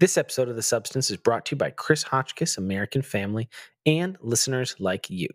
This episode of The Substance is brought to you by Chris Hotchkiss, American Family, and listeners like you.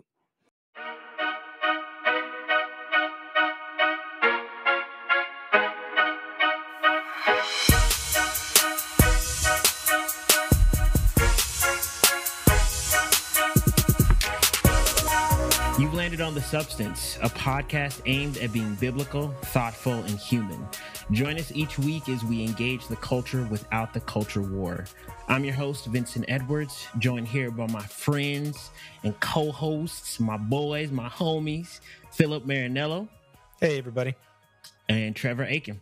On The Substance, a podcast aimed at being biblical, thoughtful, and human. Join us each week as we engage the culture without the culture war. I'm your host, Vincent Edwards, joined here by my friends and co hosts, my boys, my homies, Philip Marinello Hey, everybody. and Trevor Aiken.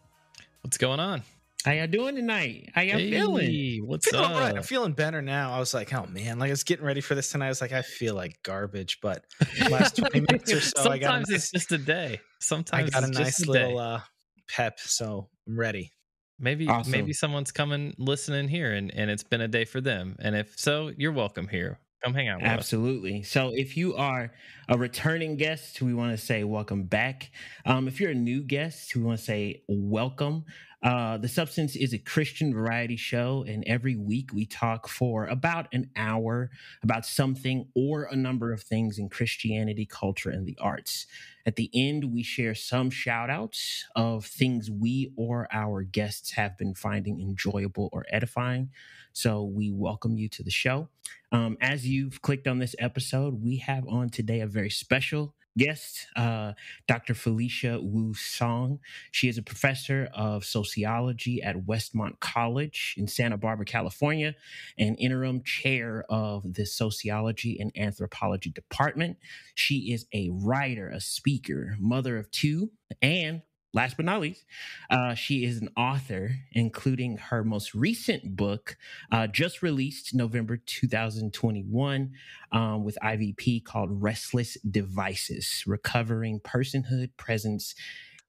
What's going on? How y'all doing tonight? How y'all feeling? What's Feeling up? all right. I'm feeling better now. I was like, oh man, like I was getting ready for this tonight. I was like, I feel like garbage, but last 20 minutes or so, I got a Sometimes nice, it's just a day. Sometimes I Sometimes got a it's nice just a little uh, pep, so I'm ready. maybe Awesome. maybe someone's coming listening here and, and it's been a day for them. And if so, you're welcome here. Come hang out with us. Absolutely. So, if you are a returning guest, we want to say welcome back. Um, if you're a new guest, we want to say welcome. Uh, the Substance is a Christian variety show, and every week we talk for about an hour about something or a number of things in Christianity, culture, and the arts. At the end, we share some shout outs of things we or our guests have been finding enjoyable or edifying. So, we welcome you to the show. Um, as you've clicked on this episode, we have on today a very special guest, uh, Dr. Felicia Wu Song. She is a professor of sociology at Westmont College in Santa Barbara, California, and interim chair of the sociology and anthropology department. She is a writer, a speaker, mother of two, and last but not least, uh, she is an author, including her most recent book, uh, just released November 2021 um, with IVP called Restless Devices Recovering Personhood, Presence,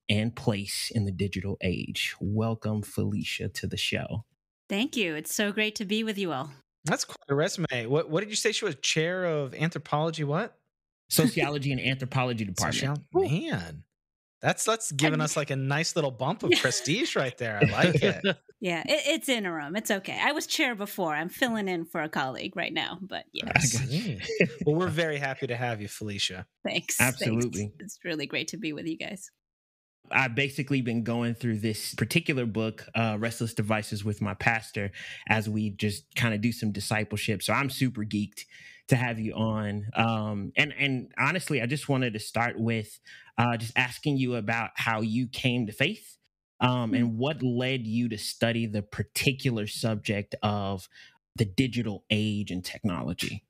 and Place in the Digital Age. Welcome, Felicia, to the show. Thank you. It's so great to be with you all. That's quite a resume. What What did you say? She was chair of anthropology. What? Sociology and Anthropology Department. Social- Man, that's that's giving us like a nice little bump of prestige right there. I like it. Yeah, it, it's interim. It's okay. I was chair before. I'm filling in for a colleague right now, but yeah, I got you. well, we're very happy to have you, Felicia. thanks. thanks. Absolutely. It's really great to be with you guys. I've basically been going through this particular book, uh, Restless Devices, with my pastor as we just kind of do some discipleship. So I'm super geeked to have you on. Um, and and honestly, I just wanted to start with uh, just asking you about how you came to faith um, and what led you to study the particular subject of the digital age and technology.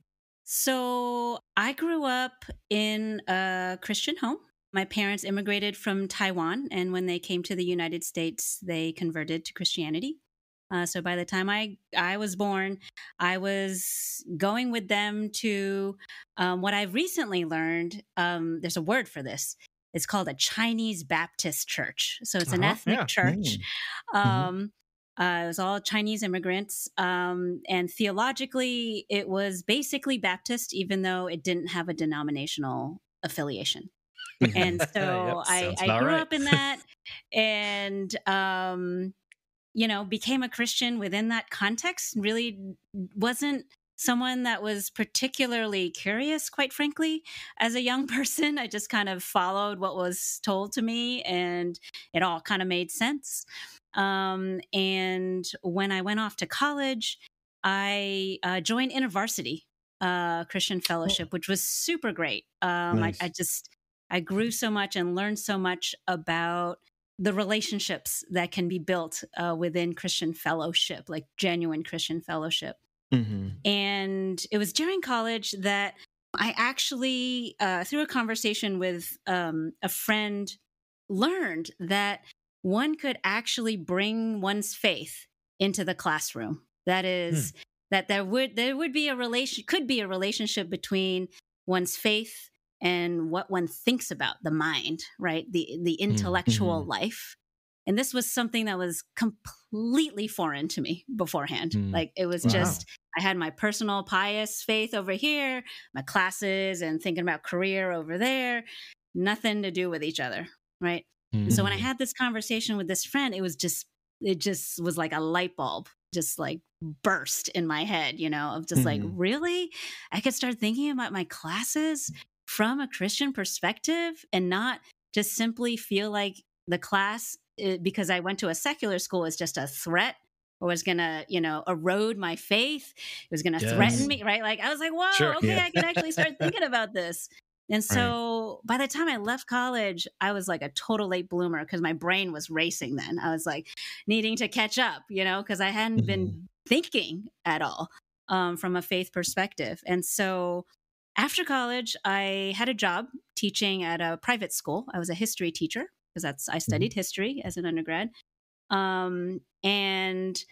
So I grew up in a Christian home. My parents immigrated from Taiwan, and when they came to the United States, they converted to Christianity. Uh, so by the time I I was born, I was going with them to um, what I've recently learned. Um, there's a word for this. It's called a Chinese Baptist church. So it's an Uh-huh, ethnic yeah. church. Mhm. Um, uh, it was all Chinese immigrants. Um, and theologically, it was basically Baptist, even though it didn't have a denominational affiliation. And so Yep, I, I grew right. up in that and, um, you know, became a Christian within that context. Really wasn't someone that was particularly curious, quite frankly, as a young person. I just kind of followed what was told to me and it all kind of made sense. Um, and when I went off to college, I uh, joined InterVarsity uh, Christian Fellowship, which was super great. Um, Nice. I, I just I grew so much and learned so much about the relationships that can be built uh, within Christian fellowship, like genuine Christian fellowship. hmm And it was during college that I actually, uh, through a conversation with um, a friend, learned that one could actually bring one's faith into the classroom. That is, that there would there would be a relation could be a relationship between one's faith and what one thinks about the mind, right? The the intellectual mhm. life. And this was something that was completely foreign to me beforehand. Mm. Like it was Wow. just I had my personal pious faith over here, my classes and thinking about career over there, nothing to do with each other, right? Mm. So when I had this conversation with this friend, it was just it just was like a light bulb just like burst in my head, you know, of just mm-hmm. like, really? I could start thinking about my classes from a Christian perspective and not just simply feel like the class, because I went to a secular school, is just a threat or was going to, you know, erode my faith. It was going to yes. threaten me, right? Like I was like, whoa, sure, okay, yeah. I can actually start thinking about this. And so right. by the time I left college, I was like a total late bloomer because my brain was racing then. I was like needing to catch up, you know, because I hadn't mm-hmm. been thinking at all um, from a faith perspective. And so after college, I had a job teaching at a private school. I was a history teacher because that's I mm-hmm. studied mm-hmm. history as an undergrad. Um, and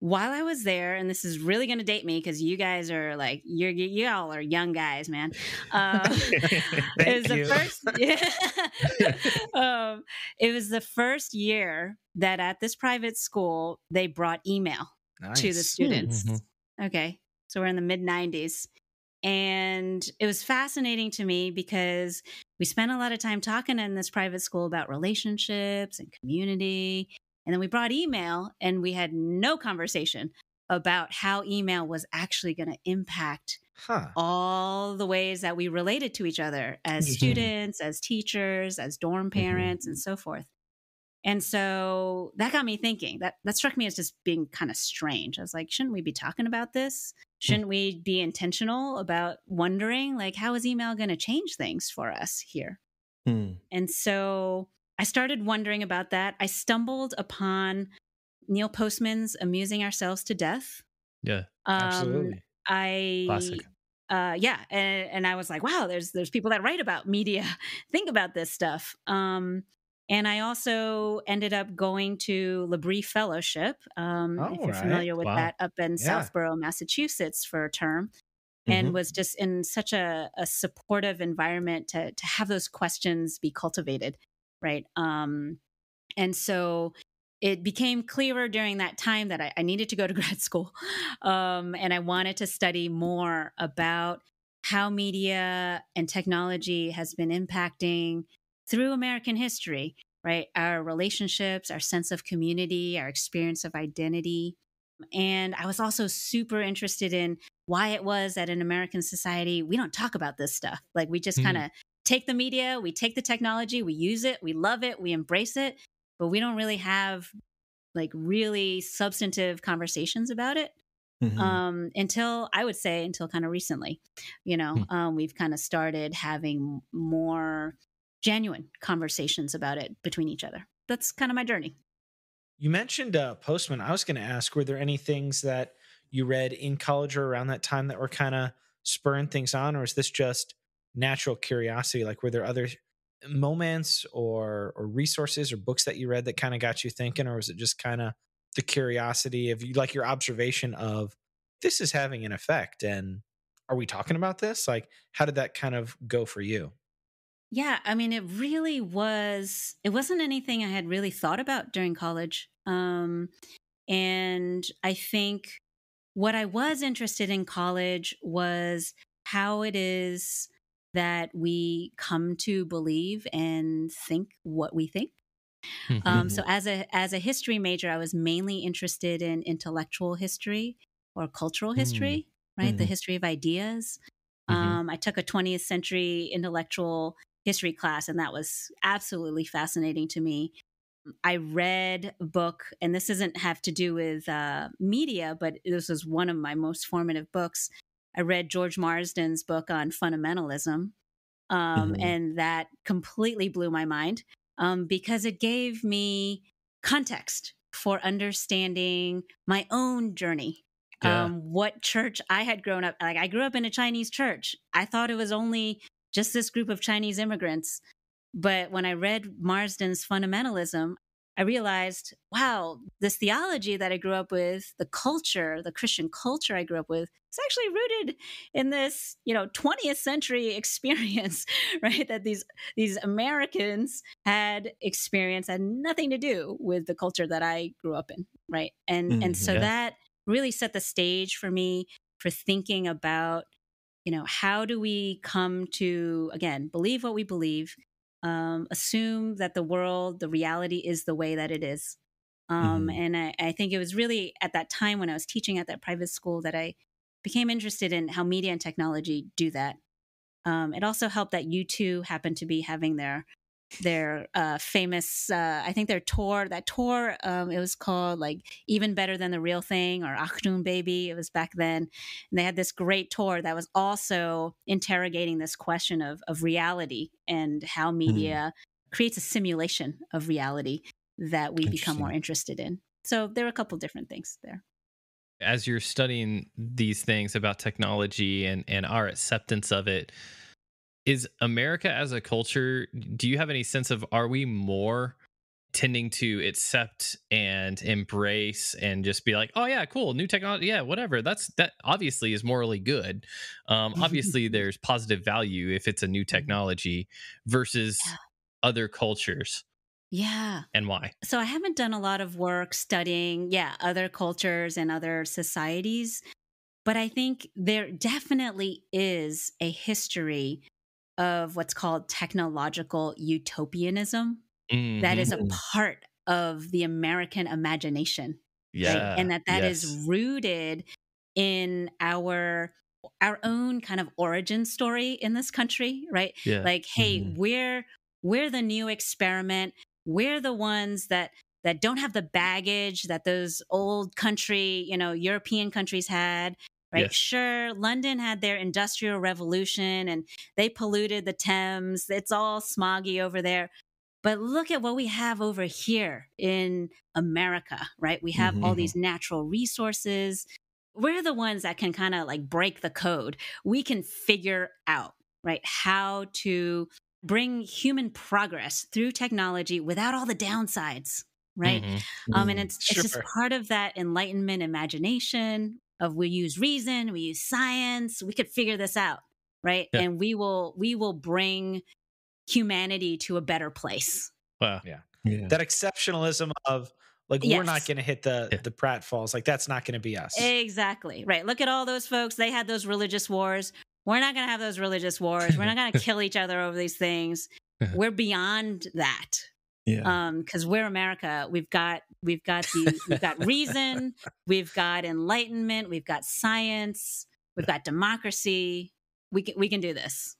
while I was there, and this is really going to date me because you guys are like you're you all are young guys, man. Um, it was the first. Yeah, um, it was the first year that at this private school they brought email nice. to the students. Mm-hmm. Okay, so we're in the mid '90s, and it was fascinating to me because we spent a lot of time talking in this private school about relationships and community and then we brought email and we had no conversation about how email was actually going to impact huh. all the ways that we related to each other as mm-hmm. students, as teachers, as dorm mm-hmm. parents, mm-hmm. and so forth. And so that got me thinking. That that struck me as just being kind of strange. I was like, shouldn't we be talking about this? Hmm. Shouldn't we be intentional about wondering like how is email going to change things for us here? Hmm. And so I started wondering about that. I stumbled upon Neil Postman's Amusing Ourselves to Death. Yeah. Um, absolutely. I Classic. Uh, yeah, and, and I was like, wow, there's there's people that write about media, think about this stuff. Um, and I also ended up going to L'Abri Fellowship, um, oh, if you're right. familiar with wow. that, up in yeah. Southborough, Massachusetts, for a term, and mm-hmm. was just in such a, a supportive environment to to have those questions be cultivated right? Um, and so it became clearer during that time that I, I needed to go to grad school. Um, and I wanted to study more about how media and technology has been impacting through American history, right? Our relationships, our sense of community, our experience of identity. And I was also super interested in why it was that in American society, we don't talk about this stuff. Like we just mm. kind of take the media, we take the technology, we use it, we love it, we embrace it, but we don't really have like really substantive conversations about it. Mm-hmm. Um, until I would say until kind of recently, you know, mm-hmm. um, we've kind of started having more genuine conversations about it between each other. That's kind of my journey. You mentioned uh, Postman. I was going to ask, were there any things that you read in college or around that time that were kind of spurring things on, or is this just natural curiosity like were there other moments or or resources or books that you read that kind of got you thinking or was it just kind of the curiosity of you like your observation of this is having an effect and are we talking about this like how did that kind of go for you yeah i mean it really was it wasn't anything i had really thought about during college um and i think what i was interested in college was how it is that we come to believe and think what we think. Mm-hmm. Um, so as a as a history major, I was mainly interested in intellectual history or cultural history, mm-hmm. right? The mm-hmm. history of ideas. Mm-hmm. Um, I took a 20th century intellectual history class, and that was absolutely fascinating to me. I read a book, and this doesn't have to do with uh, media, but this was one of my most formative books I read George Marsden's book on fundamentalism, um, mm-hmm. and that completely blew my mind um, because it gave me context for understanding my own journey. Yeah. Um, what church I had grown up like, I grew up in a Chinese church. I thought it was only just this group of Chinese immigrants. But when I read Marsden's fundamentalism, I realized, wow, this theology that I grew up with, the culture, the Christian culture I grew up with, is actually rooted in this, you know, 20th century experience, right? That these these Americans had experienced had nothing to do with the culture that I grew up in, right? And mm, and so yeah. that really set the stage for me for thinking about, you know, how do we come to again believe what we believe um, assume that the world, the reality is the way that it is. Um, Mhm. And I, I think it was really at that time when I was teaching at that private school that I became interested in how media and technology do that. Um, it also helped that you two happened to be having their their uh, famous, uh, I think their tour, that tour, um, it was called like Even Better Than the Real Thing or Achtung Baby. It was back then. And they had this great tour that was also interrogating this question of, of reality and how media creates a simulation of reality that we become more interested in. So there are a couple different things there. as you're studying these things about technology and and our acceptance of it is america as a culture do you have any sense of are we more tending to accept and embrace and just be like oh yeah cool new technology yeah whatever that's that obviously is morally good um obviously there's positive value if it's a new technology versus Yeah. other cultures Yeah. and why So I haven't done a lot of work studying, yeah, other cultures and other societies, but I think there definitely is a history of what's called technological utopianism that is a Mhm. part of the American imagination. yeah right? and that that is yes. rooted in our our own kind of origin story in this country right yeah like hey Mhm. we're we're the new experiment we're the ones that that don't have the baggage that those old country you know european countries had right Yes. sure london had their industrial revolution and they polluted the thames it's all smoggy over there but look at what we have over here in America, right? We have all Mhm. these natural resources. We're the ones that can kind of like break the code. We can figure out, right, how to bring human progress through technology without all the downsides, right? Mhm. Um, and Mhm. it's, it's just part of that enlightenment imagination of we use reason, we use science, we could figure this out, right? Yeah. And we will we will bring humanity to a better place. wow yeah. That exceptionalism of like we're not going to hit the Yeah. the pratfalls. Like that's not going to be us. Exactly. Right. Look at all those folks. They had those religious wars. We're not going to have those religious wars. We're not going to kill each other over these things. We're beyond that. Yeah. Um, because we're America. We've got we've got the we've got reason, we've got enlightenment, we've got science, we've got democracy. We can we can do this.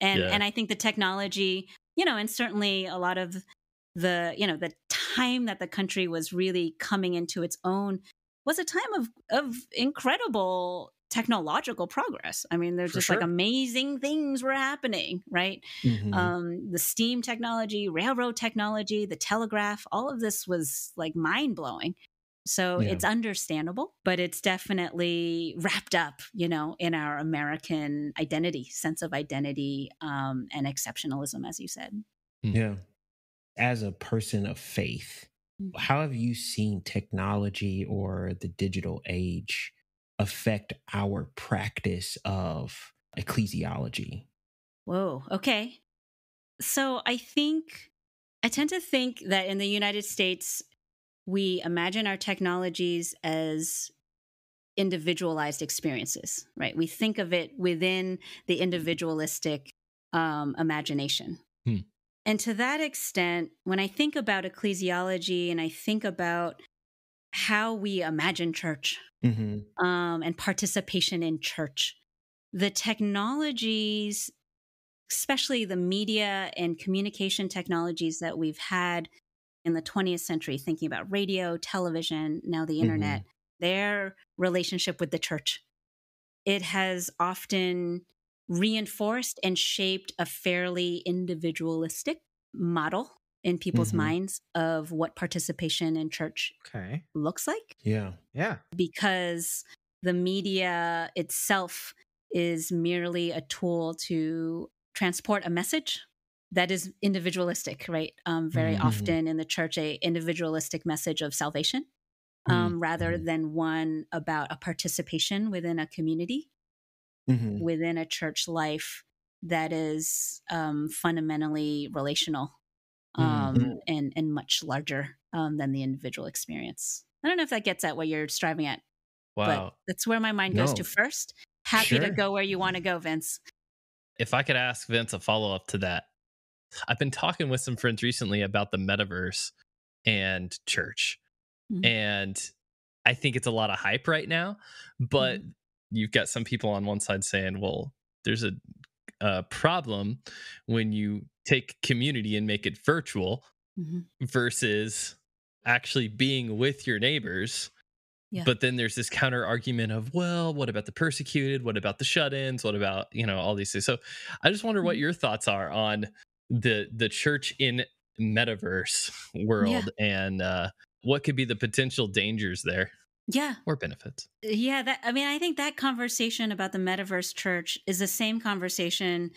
And Yeah. and I think the technology, you know, and certainly a lot of the, you know, the time that the country was really coming into its own was a time of of incredible technological progress. I mean, there's For just like amazing things were happening, right? Mhm. um, the steam technology, railroad technology, the telegraph, all of this was like mind blowing. So Yeah. it's understandable, but it's definitely wrapped up, you know, in our American identity, sense of identity, um, and exceptionalism, as you said. Yeah. As a person of faith, Mm. how have you seen technology or the digital age affect our practice of ecclesiology? Whoa. Okay. So I think, I tend to think that in the United States, we imagine our technologies as individualized experiences, right? We think of it within the individualistic um, imagination. Hmm. And to that extent, when I think about ecclesiology and I think about how we imagine church, Mm-hmm. um, and participation in church. The technologies, especially the media and communication technologies that we've had in the 20th century, thinking about radio, television, now the internet, their relationship with the church, it has often reinforced and shaped a fairly individualistic model in people's Mhm. minds of what participation in church Okay. looks like Yeah. Yeah. because the media itself is merely a tool to transport a message that is individualistic right um, very Mhm. often in the church a individualistic message of salvation um, rather Mhm. than one about a participation within a community Mm-hmm. within a church life that is um, fundamentally relational um, Mhm. and and much larger um, than the individual experience. I don't know if that gets at what you're striving at, wow but that's where my mind goes to first. Happy to go where you want to go, Vince. if I could ask Vince a follow up to that, I've been talking with some friends recently about the metaverse and church. Mhm. and I think it's a lot of hype right now. But Mm-hmm. you've got some people on one side saying, "Well, there's a, a problem when you take community and make it virtual Mhm. versus actually being with your neighbors." Yeah. But then there's this counter argument of, well, what about the persecuted? What about the shut-ins? What about you know all these things? So, I just wonder what Mhm. your thoughts are on the the church in metaverse world and uh, what could be the potential dangers there Yeah. or benefits. Yeah, that I mean, I think that conversation about the metaverse church is the same conversation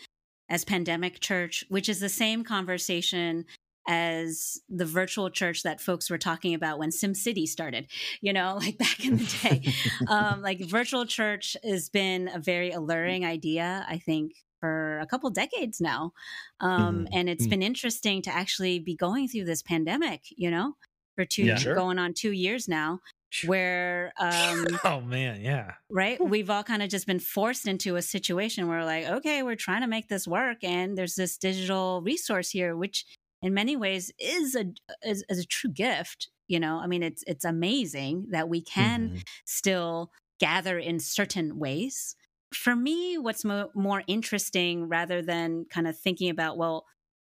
as pandemic church, which is the same conversation as the virtual church that folks were talking about when SimCity started, you know, like back in the day. um, like virtual church has been a very alluring idea, I think, for a couple decades now. Um, Mhm. And it's Mm. been interesting to actually be going through this pandemic, you know, for two, Yeah. Sure. going on two years now, where um, Oh man, yeah. right? We've all kind of just been forced into a situation where, like, okay, we're trying to make this work, and there's this digital resource here, which in many ways is a is, is a true gift. You know, I mean, it's it's amazing that we can Mhm. still gather in certain ways. For me, what's mo- more interesting, rather than kind of thinking about, well,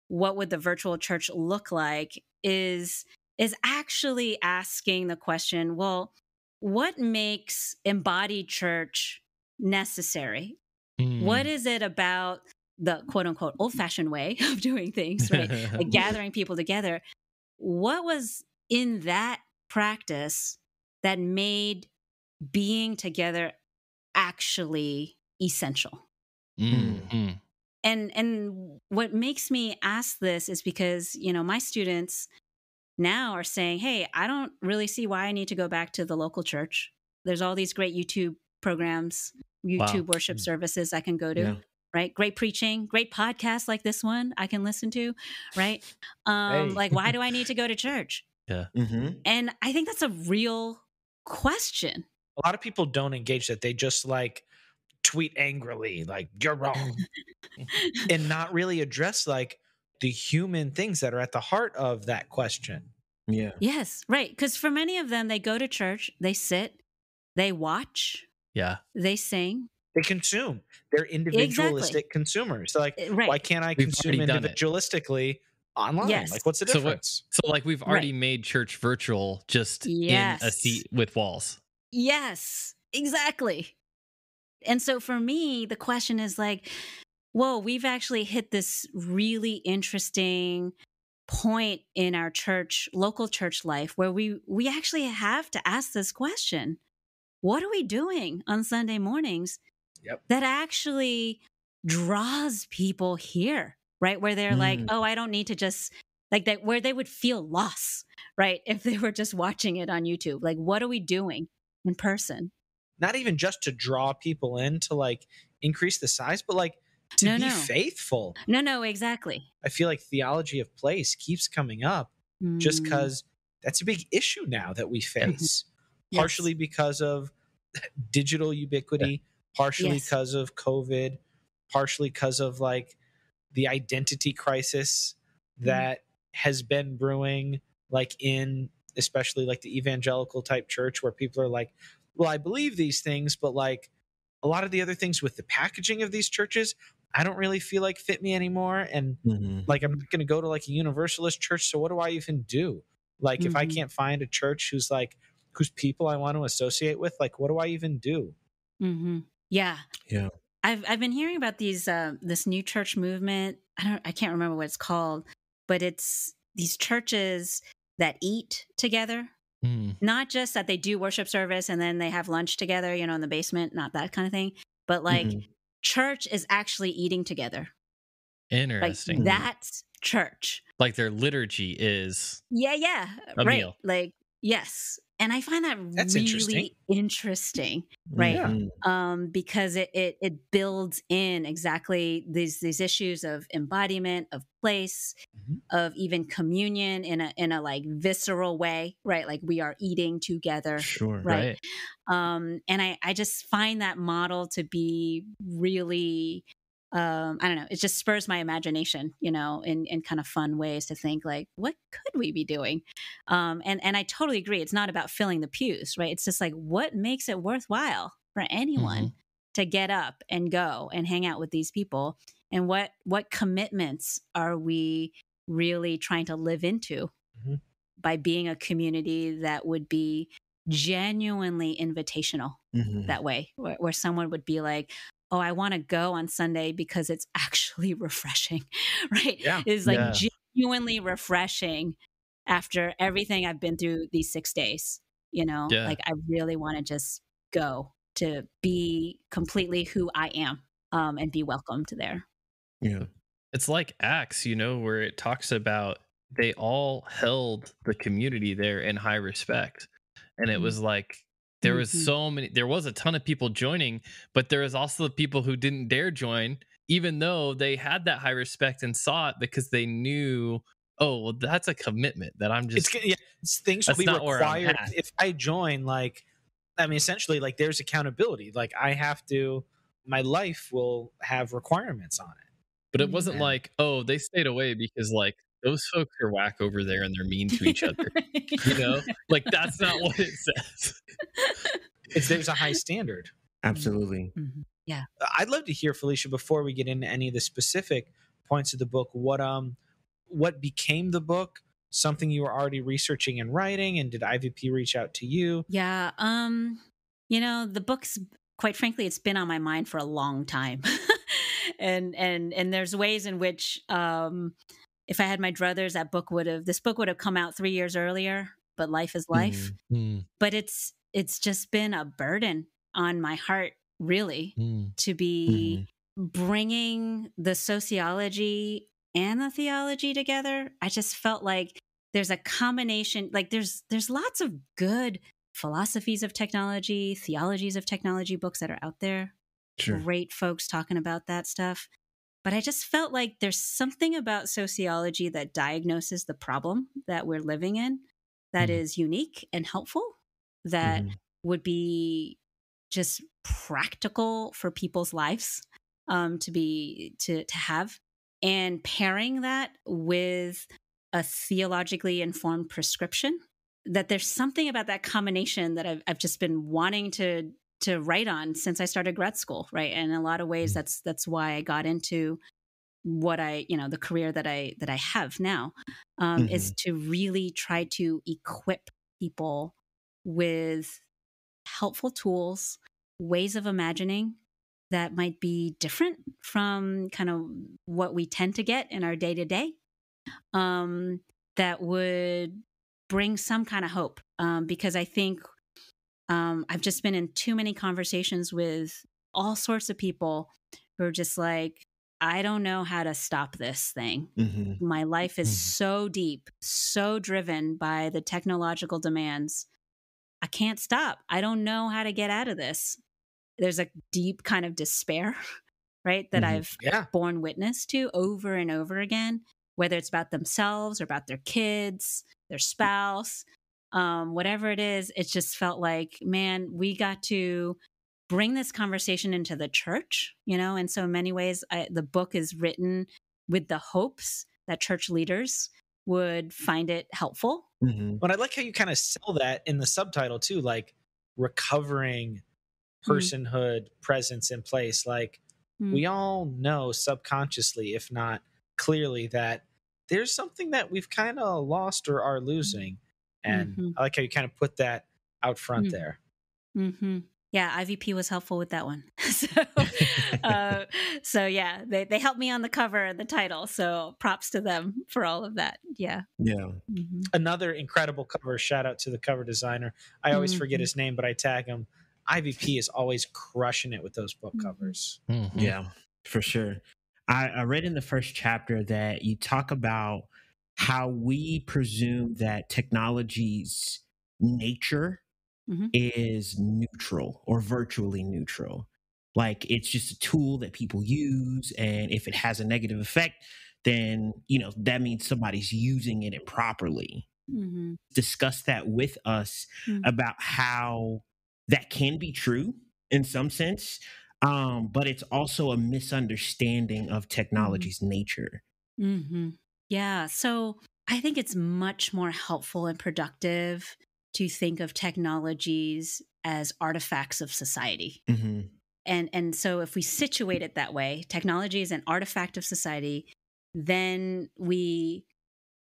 what would the virtual church look like, is is actually asking the question, well, what makes embodied church necessary? Mm. What is it about the quote unquote old fashioned way of doing things, right? like gathering people together. What was in that practice that made being together actually essential? Mhm. and and what makes me ask this is because you know my students now are saying hey i don't really see why i need to go back to the local church there's all these great youtube programs youtube worship services i can go to Yeah. right great preaching great podcasts like this one i can listen to right um Hey. like why do i need to go to church Mhm. and i think that's a real question A lot of people don't engage that. They just like tweet angrily, like, you're wrong. and not really address like the human things that are at the heart of that question. Yeah. yes right because for many of them they go to church they sit they watch yeah. they sing They consume. They're individualistic consumers. They're like, Uh, right why can't I We've consume already done it. individualistically online? Yes. Like, what's the difference? So like we've already made church virtual just in a seat with walls. Yes, exactly. And so for me, the question is like, whoa, we've actually hit this really interesting point in our church, local church life, where we we actually have to ask this question. What are we doing on Sunday mornings Yep. that actually draws people here? Right? Where they're like, Mm. oh, I don't need to just like that, where they would feel lost, right? If they were just watching it on YouTube. Like, what are we doing in person? Not even just to draw people in to like increase the size, but like to No, be no. faithful. No, no, exactly. I feel like theology of place keeps coming up just Mm, because that's a big issue now that we face. Yes. Partially because of digital ubiquity, partially Yes. because of COVID, partially because of like the identity crisis Mm. that has been brewing, like in especially like the evangelical type church where people are like, well, I believe these things, but like a lot of the other things with the packaging of these churches, I don't really feel like fit me anymore. And Mhm. like I'm not going to go to like a universalist church, so what do I even do? Like if I Mhm. can't find a church who's like whose people I want to associate with, like what do I even do? mhm. Yeah. Yeah. I've I've been hearing about these uh, this new church movement. I don't I can't remember what it's called, but it's these churches that eat together. Mm. Not just that they do worship service and then they have lunch together, you know, in the basement, not that kind of thing, but like Mhm. Church is actually eating together. Interesting. Mhm. that's church. Like their liturgy is Yeah, yeah. A right. meal. Like yes. And I find that That's really interesting. interesting. right? Mhm. um, because it, it it builds in exactly these these issues of embodiment, of place, Mhm. of even communion in a in a like visceral way, right? Like we are eating together, Sure. Right. right. um, and I I just find that model to be really um, I don't know, it just spurs my imagination, you know, in, in kind of fun ways to think like, what could we be doing? Um, and, and I totally agree. It's not about filling the pews, right? It's just like, what makes it worthwhile for anyone Mhm. to get up and go and hang out with these people? And what, what commitments are we really trying to live into Mhm. by being a community that would be genuinely invitational? Mhm. that way where, where someone would be like oh i want to go on sunday because it's actually refreshing right Yeah. it's like Yeah. genuinely refreshing after everything i've been through these six days you know Yeah. like i really want to just go to be completely who i am um, and be welcomed there yeah. It's like Acts, you know, where it talks about they all held the community there in high respect. And it Mhm. was like there was Mhm. so many there was a ton of people joining, but there was also the people who didn't dare join, even though they had that high respect and saw it because they knew, oh, well, that's a commitment that I'm just g- yeah, it's things That's will be not where I'm required if I join. Like, I mean, essentially, like there's accountability. Like I have to. My life will have requirements on it. but it Mhm. wasn't Yeah. like, oh, they stayed away because like those folks are whack over there and they're mean to each other. you know? Like that's not what it says. It's there's a high standard. Absolutely. Mhm. I'd love to hear Felicia before we get into any of the specific points of the book. What um, what became the book? Something you were already researching and writing, and did IVP reach out to you? Yeah. Um, you know, the book's quite frankly, it's been on my mind for a long time. and and and there's ways in which um if I had my druthers, that book would have this book would have come out three years earlier, but life is life. Mm-hmm. Mm. But it's it's just been a burden on my heart, really, mm. to be mm-hmm. bringing the sociology and the theology together. I just felt like there's a combination like there's there's lots of good philosophies of technology theologies of technology books that are out there. Sure. great folks talking about that stuff but i just felt like there's something about sociology that diagnoses the problem that we're living in that Mhm. is unique and helpful that Mhm. would be just practical for people's lives um, to be to to have and pairing that with a theologically informed prescription that there's something about that combination that I've, I've just been wanting to to write on since I started grad school right and in a lot of ways Mm. that's that's why I got into what I you know the career that I that I have now um, is to really try to equip people with helpful tools ways of imagining that might be different from kind of what we tend to get in our day to day um that would bring some kind of hope um because i think um i've just been in too many conversations with all sorts of people who are just like i don't know how to stop this thing Mhm. my life is Mhm. so deep, so driven by the technological demands. I can't stop. I don't know how to get out of this. There's a deep kind of despair, right? That Mhm. I've Yeah, borne witness to over and over again, whether it's about themselves or about their kids, their spouse, um, whatever it is. It just felt like, man, we got to bring this conversation into the church, you know? And so, in many ways, I, the book is written with the hopes that church leaders would find it helpful. Mhm. but I like how you kind of sell that in the subtitle too, like recovering Mhm. personhood, presence in place. Like Mm. we all know subconsciously, if not clearly, that there's something that we've kind of lost or are losing. And Mhm. I like how you kind of put that out front Mhm. there. hmm Yeah, IVP was helpful with that one. so, uh, so yeah, they they helped me on the cover and the title. So props to them for all of that. Yeah. Yeah. hmm Another incredible cover. Shout out to the cover designer. I always forget Mhm. his name, but I tag him. IVP is always crushing it with those book Mhm. covers. Yeah, for sure. I, I read in the first chapter that you talk about how we presume that technology's nature Mhm. is neutral or virtually neutral. Like it's just a tool that people use, and if it has a negative effect, then you know that means somebody's using it improperly. hmm Discuss that with us Mm. about how that can be true in some sense, um, but it's also a misunderstanding of technology's nature. hmm Yeah. So I think it's much more helpful and productive to think of technologies as artifacts of society. hmm And and so if we situate it that way, technology is an artifact of society, then we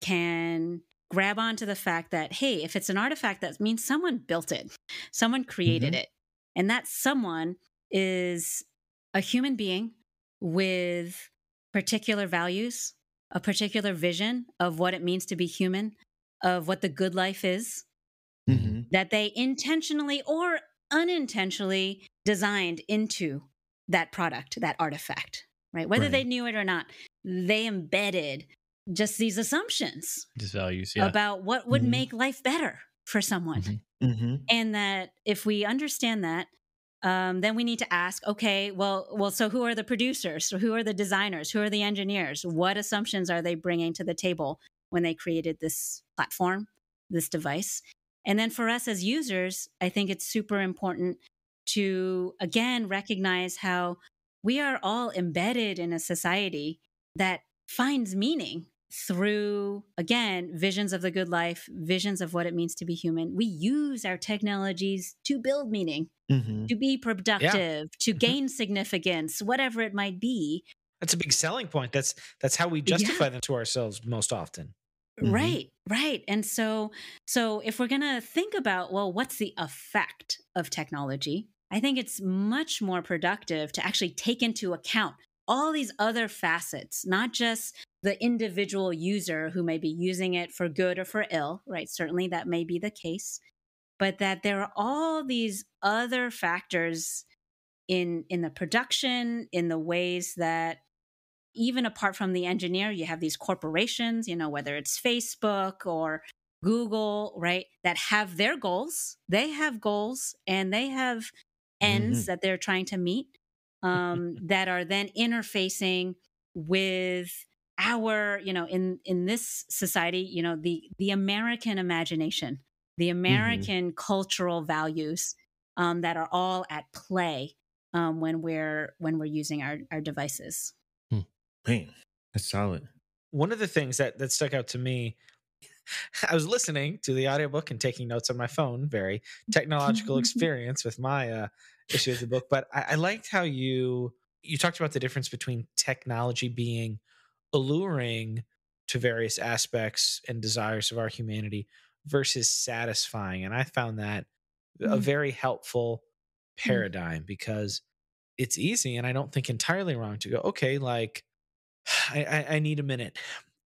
can grab onto the fact that hey, if it's an artifact that means someone built it. Someone created it. And that someone is a human being with particular values, a particular vision of what it means to be human, of what the good life is, hmm that they intentionally or unintentionally designed into that product, that artifact, right? Whether Right. they knew it or not, they embedded just these assumptions Just values. Yeah. about what would Mhm. make life better for someone. Mhm. hmm And that if we understand that, um, then we need to ask, okay, well, well, so who are the producers? Who are the designers? Who are the engineers? What assumptions are they bringing to the table when they created this platform, this device? And then for us as users, I think it's super important to again recognize how we are all embedded in a society that finds meaning through again visions of the good life visions of what it means to be human we use our technologies to build meaning hmm to be productive to Mhm. gain significance whatever it might be That's a big selling point. That's that's how we justify them to ourselves most often. Mhm. right right and so so if we're going to think about well what's the effect of technology i think it's much more productive to actually take into account all these other facets not just the individual user who may be using it for good or for ill right certainly that may be the case but that there are all these other factors in in the production in the ways that even apart from the engineer, you have these corporations, you know, whether it's Facebook or Google, right, that have their goals. They have goals and they have ends mm-hmm. that they're trying to meet um, that are then interfacing with our, you know, in in this society, you know, the the American imagination, the American cultural values um, that are all at play um, when we're when we're using our our devices. Man, that's solid. One of the things that that stuck out to me, I was listening to the audiobook and taking notes on my phone. Very technological experience with my uh, issue of the book, but I, I liked how you you talked about the difference between technology being alluring to various aspects and desires of our humanity versus satisfying, and I found that a Mm. very helpful paradigm because it's easy and I don't think entirely wrong to go, okay, like I, I, I need a minute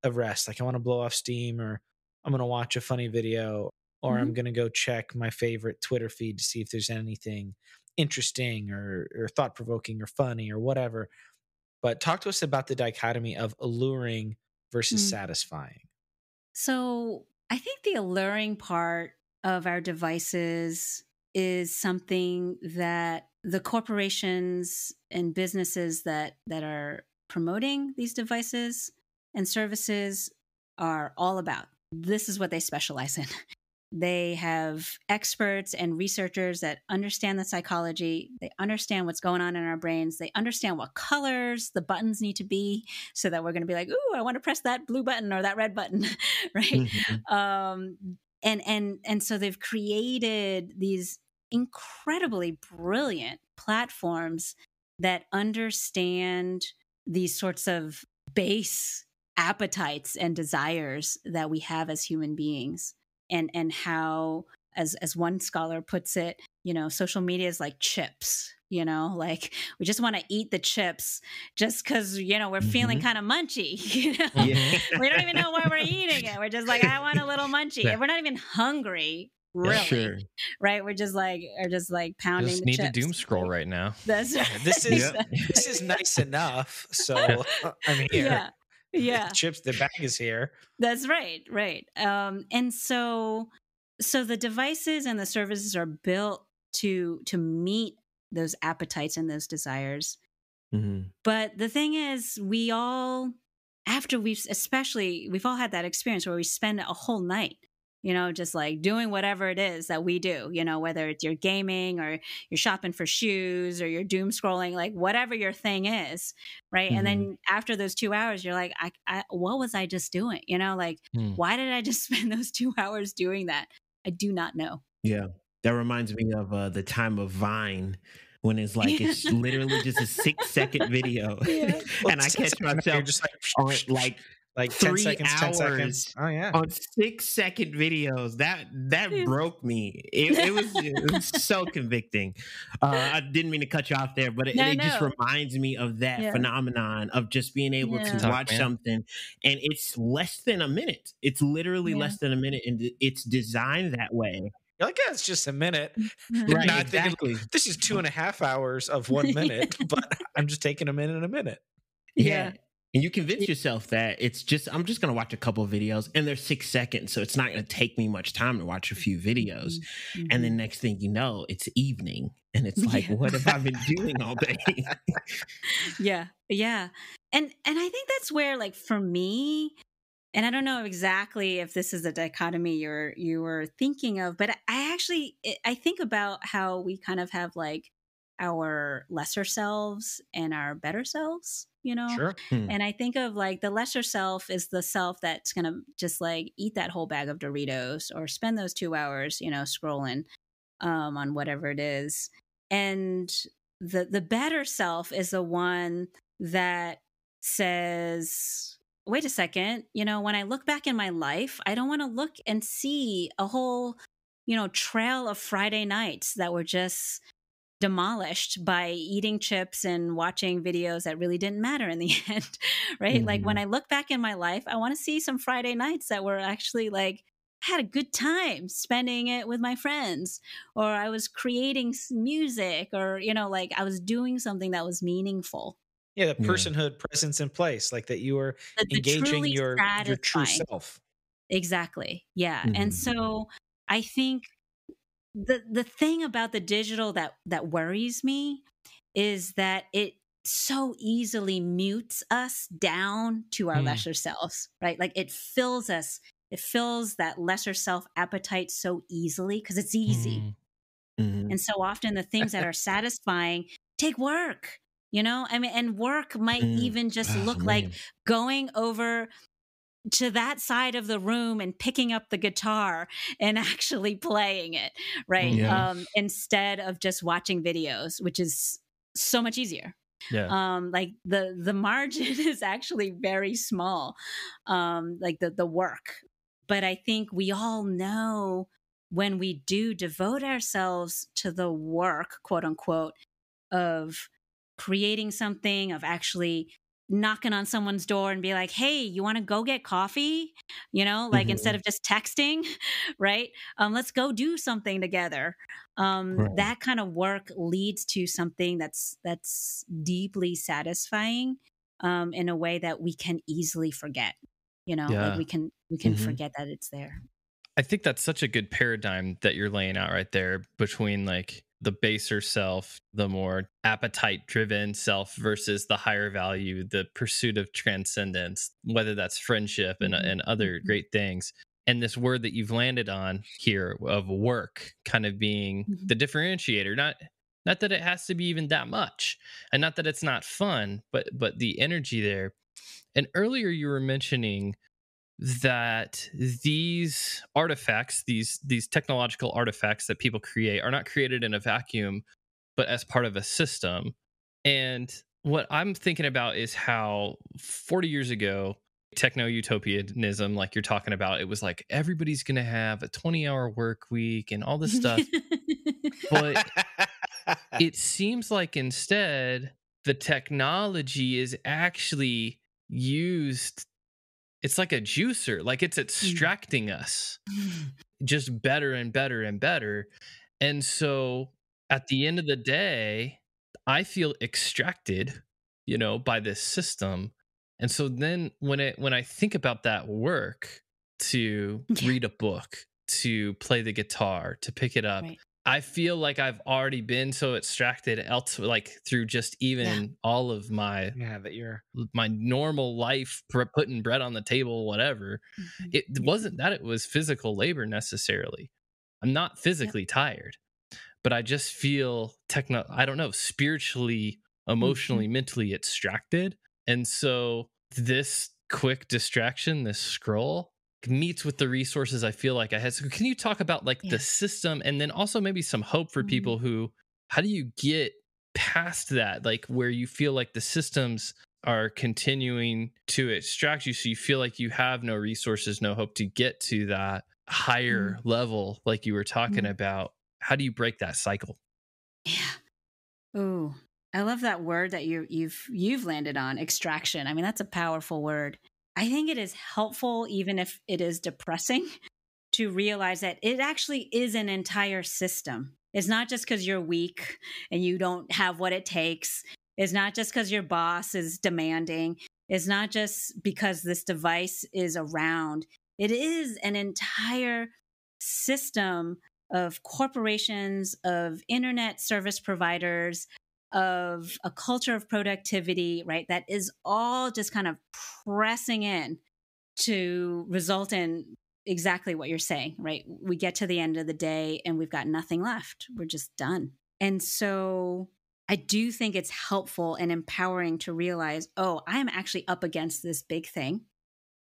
of rest. Like I want to blow off steam or I'm going to watch a funny video or I'm going to go check my favorite Twitter feed to see if there's anything interesting or, or thought provoking or funny or whatever. But talk to us about the dichotomy of alluring versus Mm. satisfying. So I think the alluring part of our devices is something that the corporations and businesses that that are promoting these devices and services are all about. This is what they specialize in. They have experts and researchers that understand the psychology. They understand what's going on in our brains. They understand what colors the buttons need to be so that we're going to be like, "Ooh, I want to press that blue button or that red button," right? Mhm. um and and and so they've created these incredibly brilliant platforms that understand these sorts of base appetites and desires that we have as human beings and and how as as one scholar puts it you know social media is like chips you know like we just want to eat the chips just because you know we're feeling Mhm. kind of munchy you know Yeah. we don't even know why we're eating it. We're just like, I want a little munchy. Yeah. And we're not even hungry, really. Sure. Right? We're just like, are just like pounding Just the need chips. to doom scroll right now. That's right. This is Yep. this is nice enough. So I'm here. Yeah. Yeah. Chips, the bag is here. That's right. Right. Um, and so, so the devices and the services are built to to meet those appetites and those desires. Mhm. But the thing is, we all, after we've, especially, we've all had that experience where we spend a whole night you know, just like doing whatever it is that we do, you know, whether it's your gaming or you're shopping for shoes or you're doom scrolling, like whatever your thing is, right? Mm-hmm. And then after those two hours, you're like, I, I, what was I just doing? You know, like, mm. why did I just spend those two hours doing that? I do not know. Yeah. That reminds me of uh, the time of Vine when it's like it's literally just a six second video, yeah. and I catch myself just like, like like three seconds, hours seconds. Oh yeah, on six second videos. That that yeah. broke me. It, it, was, it, was, so convicting. Uh, I didn't mean to cut you off there, but it, no, it no. just reminds me of that yeah. phenomenon of just being able yeah. to watch something, and it's less than a minute. It's literally less than a minute, and it's designed that way. You're like, yeah, it's just a minute. right, Not exactly. Thinking, this is two and a half hours of one minute, but I'm just taking a minute and a minute. Yeah and you convince yourself that it's just i'm just going to watch a couple of videos and they're six seconds so it's not going to take me much time to watch a few videos mm-hmm. and then next thing you know it's evening and it's like yeah. what have i been doing all day yeah yeah and and i think that's where like for me and i don't know exactly if this is a dichotomy you're you were thinking of but i actually i think about how we kind of have like our lesser selves and our better selves you know? Sure. Hmm. and i think of like the lesser self is the self that's gonna just like eat that whole bag of doritos or spend those two hours you know scrolling um on whatever it is. And the the better self is the one that says wait a second you know when i look back in my life i don't want to look and see a whole you know trail of friday nights that were just demolished by eating chips and watching videos that really didn't matter in the end right mm-hmm. like when mm-hmm. i look back in my life i want to see some friday nights that were actually like I had a good time spending it with my friends or i was creating music or you know like i was doing something that was meaningful yeah the personhood yeah. presence in place like that you were the, the engaging your your true self exactly yeah mm-hmm. and so i think the the thing about the digital that that worries me is that it so easily mutes us down to our mm. lesser selves right like it fills us it fills that lesser self appetite so easily because it's easy mm. mm-hmm. and so often the things that are satisfying take work you know i mean and work might mm. even just oh, look man. like going over to that side of the room and picking up the guitar and actually playing it right? Yeah. um, instead of just watching videos which is so much easier. Yeah. Um like the the margin is actually very small um like the the work. But i think we all know when we do devote ourselves to the work quote unquote of creating something of actually knocking on someone's door and be like, "Hey, you want to go get coffee?" You know, like mm-hmm. instead of just texting, right? Um, let's go do something together. Um, right. That kind of work leads to something that's that's deeply satisfying um, in a way that we can easily forget. You know, yeah. like we can we can mm-hmm. forget that it's there. I think that's such a good paradigm that you're laying out right there between like the baser self, the more appetite driven self versus the higher value, the pursuit of transcendence, whether that's friendship and, mm-hmm. and other mm-hmm. great things. And this word that you've landed on here of work kind of being mm-hmm. the differentiator, not not that it has to be even that much and not that it's not fun, but but the energy there. And earlier you were mentioning that these artifacts these these technological artifacts that people create are not created in a vacuum but as part of a system. And what i'm thinking about is how 40 years ago techno utopianism like you're talking about it was like everybody's going to have a 20 hour work week and all this stuff. But it seems like instead the technology is actually used it's like a juicer like it's mm. extracting us just better and better and better and so at the end of the day i feel extracted you know by this system and so then when it when i think about that work to read a book to play the guitar to pick it up right. I feel like I've already been so extracted else like through just even Yeah. all of my Yeah, that you're my normal life putting bread on the table whatever. Mhm. it wasn't that it was physical labor necessarily. I'm not physically tired but i just feel techno i don't know spiritually emotionally mentally extracted. And so this quick distraction this scroll meets with the resources i feel like i had so can you talk about like Yeah. the system and then also maybe some hope for Mhm. people who how do you get past that like where you feel like the systems are continuing to extract you so you feel like you have no resources no hope to get to that higher level like you were talking Mhm. about how do you break that cycle Yeah. Ooh, I love that word that you you've you've landed on, extraction. I mean, that's a powerful word. I think it is helpful even if it is depressing to realize that it actually is an entire system. It's not just cuz you're weak and you don't have what it takes. It's not just cuz your boss is demanding. It's not just because this device is around. It is an entire system of corporations, of internet service providers, of a culture of productivity, right? That is all just kind of pressing in to result in exactly what you're saying, right? We get to the end of the day and we've got nothing left. We're just done. And so I do think it's helpful and empowering to realize, oh, I'm actually up against this big thing.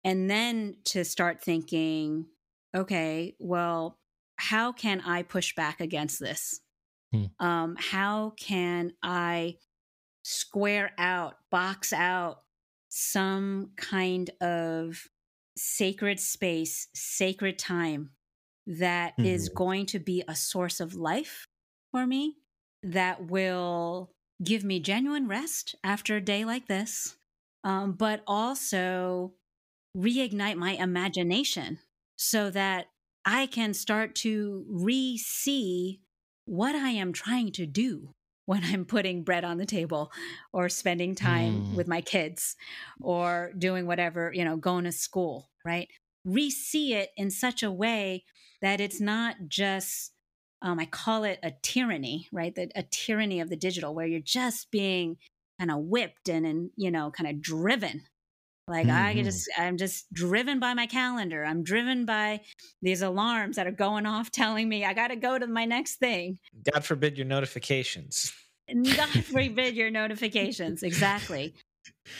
And then to start thinking, okay, well, how can I push back against this? Hmm. Um, how can I square out, box out some kind of sacred space, sacred time that is Mhm. going to be a source of life for me, that will give me genuine rest after a day like this, um, but also reignite my imagination so that I can start to re see what I am trying to do when I'm putting bread on the table or spending time Mm. with my kids or doing whatever, you know, going to school, right? Re see it in such a way that it's not just, um, I call it a tyranny, right? The, a tyranny of the digital where you're just being kind of whipped and, and, you know, kind of driven like I Mhm. just, I'm just driven by my calendar. I'm driven by these alarms that are going off telling me I got to go to my next thing. God forbid your notifications. God forbid your notifications. Exactly.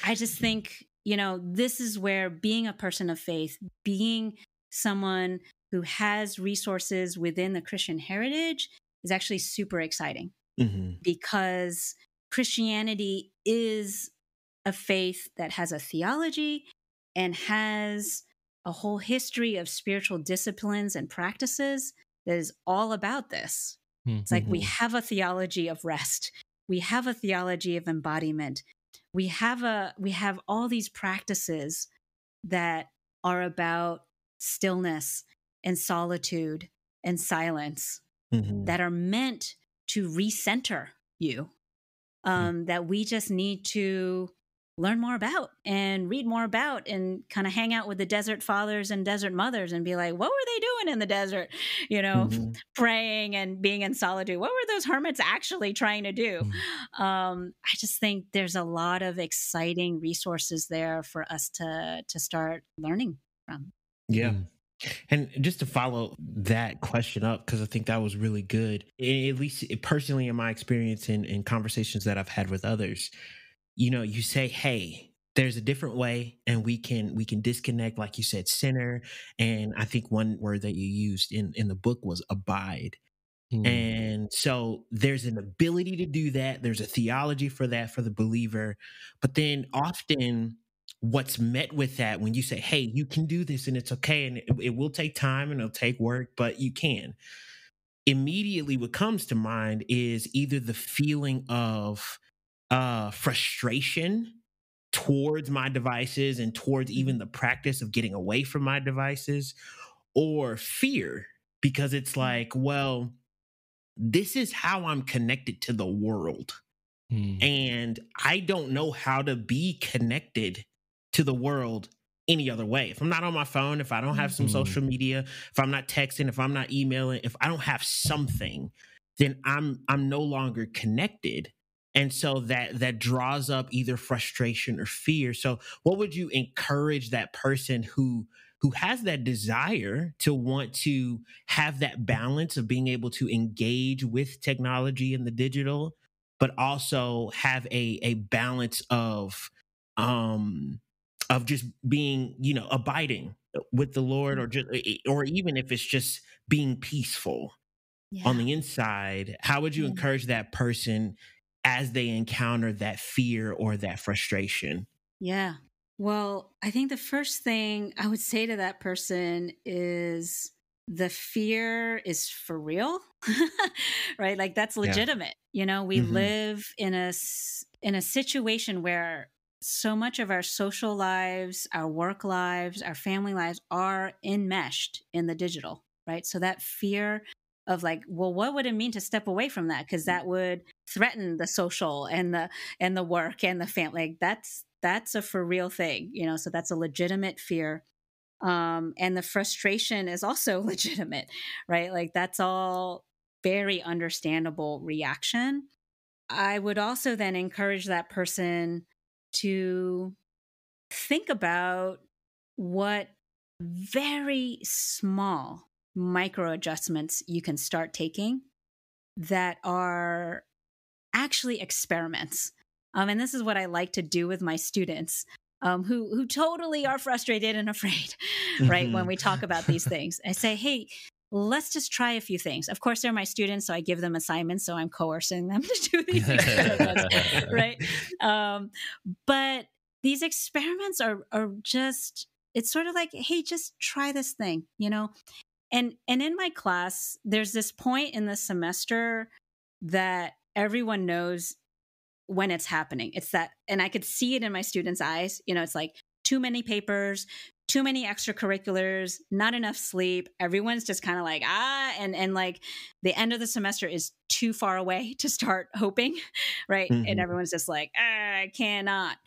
I just think, you know, this is where being a person of faith, being someone who has resources within the Christian heritage is actually super exciting Mhm. because Christianity is a faith that has a theology and has a whole history of spiritual disciplines and practices that is all about this. It's like we Mhm. have a theology of rest. We have a theology of embodiment. We have a we have all these practices that are about stillness and solitude and silence Mhm. that are meant to recenter you um, that we just need to learn more about and read more about and kind of hang out with the desert fathers and desert mothers and be like what were they doing in the desert you know Mhm. praying and being in solitude what were those hermits actually trying to do um, i just think there's a lot of exciting resources there for us to to start learning from Yeah. Mm. And just to follow that question up, because I think that was really good, at least personally in my experience and in, conversations that I've had with others, you know, you say, hey, there's a different way and we can we can disconnect like you said center and i think one word that you used in in the book was abide Mm. and so there's an ability to do that. There's a theology for that for the believer. But then often what's met with that when you say, hey, you can do this and it's okay and it, it will take time and it'll take work, but you can. Immediately, what comes to mind is either the feeling of uh, frustration towards my devices and towards even the practice of getting away from my devices or fear because it's like, well, this is how I'm connected to the world. Mm. And I don't know how to be connected to the world any other way. If I'm not on my phone, if I don't have some Mhm. social media, if I'm not texting, if I'm not emailing, if I don't have something, then I'm I'm no longer connected. And so that that draws up either frustration or fear. So what would you encourage that person who who has that desire to want to have that balance of being able to engage with technology and the digital, but also have a a balance of um of just being, you know, abiding with the Lord or mm-hmm. just eh, eh, or even if it's just being peaceful on the inside, how would you Yeah. encourage that person as they encounter that fear or that frustration? Yeah. Well, I think the first thing I would say to that person is the fear is for real. right? Like that's Yeah. legitimate. You know, we Mhm. live in a in a situation where so much of our social lives, our work lives, our family lives are enmeshed in the digital, right? So that fear of like, well, what would it mean to step away from that? Because that would threaten the social and the and the work and the family. Like that's that's a for real thing, you know. So that's a legitimate fear, um, and the frustration is also legitimate, right? Like that's all very understandable reaction. I would also then encourage that person to think about what very small micro adjustments you can start taking that are actually experiments. Um, and this is what I like to do with my students um, who who totally are frustrated and afraid, right? When we talk about these things, I say, hey, let's just try a few things. Of course, they're my students, so I give them assignments, so I'm coercing them to do these experiments, right? Um, but these experiments are are just it's sort of like, hey, just try this thing, you know. And and in my class, there's this point in the semester that everyone knows when it's happening. It's that, and I could see it in my students' eyes. You know, it's like too many papers, too many extracurriculars, not enough sleep. Everyone's just kind of like ah, and and like the end of the semester is too far away to start hoping, right? Mhm. And everyone's just like ah, I cannot.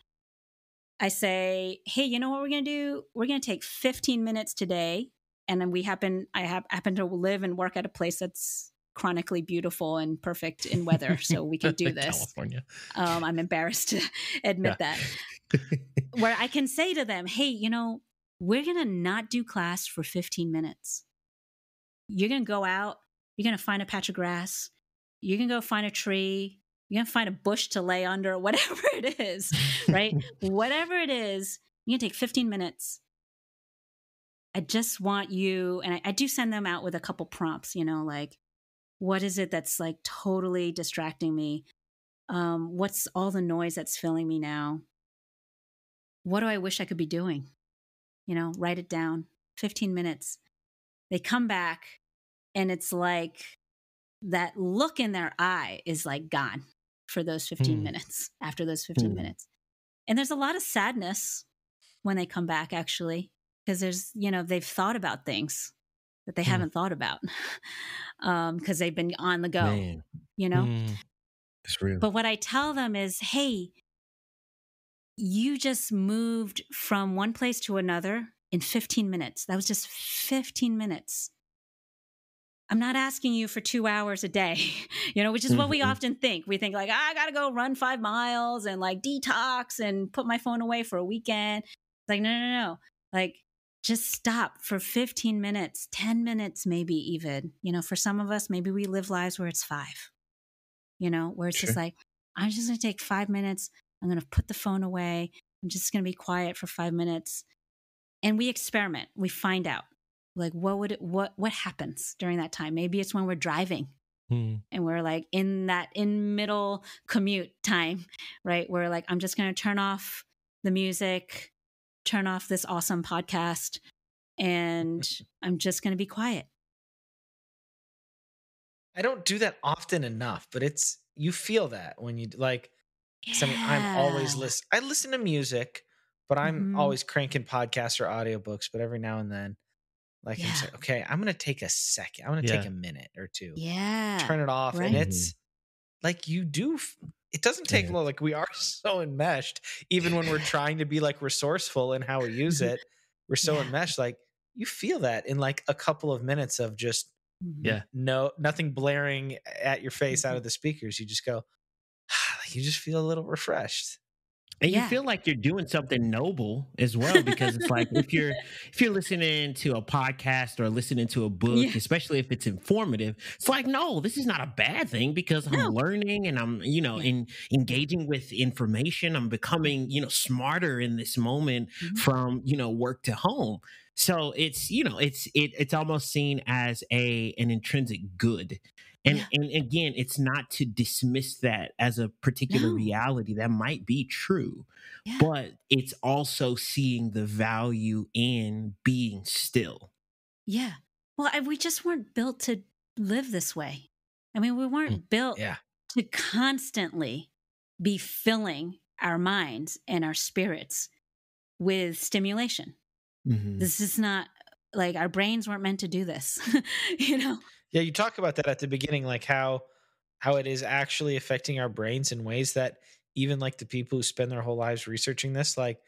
I say, hey, you know what we're gonna do? We're gonna take 15 minutes today, and then we happen I have happen to live and work at a place that's chronically beautiful and perfect in weather, so we can do this. California. Um, I'm embarrassed to admit that. Where I can say to them, hey, you know, we're going to not do class for 15 minutes. You're going to go out, you're going to find a patch of grass, you're to go find a tree, you're to find a bush to lay under, whatever it is, right? whatever it is, you're to take 15 minutes. I just want you, and I, I do send them out with a couple prompts, you know, like, what is it that's like totally distracting me? um, what's all the noise that's filling me now what do i wish i could be doing you know write it down 15 minutes they come back and it's like that look in their eye is like gone for those 15 Hmm. minutes after those 15 Hmm. minutes and there's a lot of sadness when they come back actually because there's you know they've thought about things that they Hmm. haven't thought about um because they've been on the go Man, you know Mm. it's real. but what I tell them is, hey, you just moved from one place to another in 15 minutes. That was just 15 minutes. I'm not asking you for two hours a day, you know, which is what we Mhm. often think. We think, like, "Ah, I got to go run five miles and like detox and put my phone away for a weekend. It's like, no, no, no. Like, just stop for 15 minutes, 10 minutes, maybe even. You know, for some of us, maybe we live lives where it's five you know, where it's just like, I'm just going to take five minutes. I'm going to put the phone away. I'm just going to be quiet for five minutes. And we experiment. We find out like what would it, what, what happens during that time? Maybe it's when we're driving Mm. and we're like in that in middle commute time, right? Where like, I'm just going to turn off the music, turn off this awesome podcast, and I'm just going to be quiet. I don't do that often enough, but it's you feel that when you like. 'cause I mean, I'm always Yeah. listen. I listen to music, but I'm Mhm. always cranking podcasts or audiobooks. But every now and then, like I'm saying, okay, I'm gonna take a second. I'm gonna Yeah. take a minute or two. Yeah. Turn it off, right. and it's like you do f- it doesn't take Yeah. long like we are so enmeshed even when we're trying to be like resourceful in how we use it we're so Yeah. enmeshed like you feel that in like a couple of minutes of just Mhm. Yeah. no nothing blaring at your face out Mhm. of the speakers you just go you just feel a little refreshed and Yeah. you feel like you're doing something noble as well because it's like if you're if you're listening to a podcast or listening to a book Yeah. especially if it's informative it's like no this is not a bad thing because i'm learning and i'm you know in engaging with information i'm becoming you know smarter in this moment Mhm. from you know work to home so it's you know it's it, it's almost seen as a an intrinsic good and Yeah. and again it's not to dismiss that as a particular No. reality that might be true Yeah. but it's also seeing the value in being still Yeah. Well, I, we just weren't built to live this way. I mean, we weren't built yeah to constantly be filling our minds and our spirits with stimulation. Mhm. This is not like our brains weren't meant to do this, you know? Yeah you talk about that at the beginning like how how it is actually affecting our brains in ways that even like the people who spend their whole lives researching this like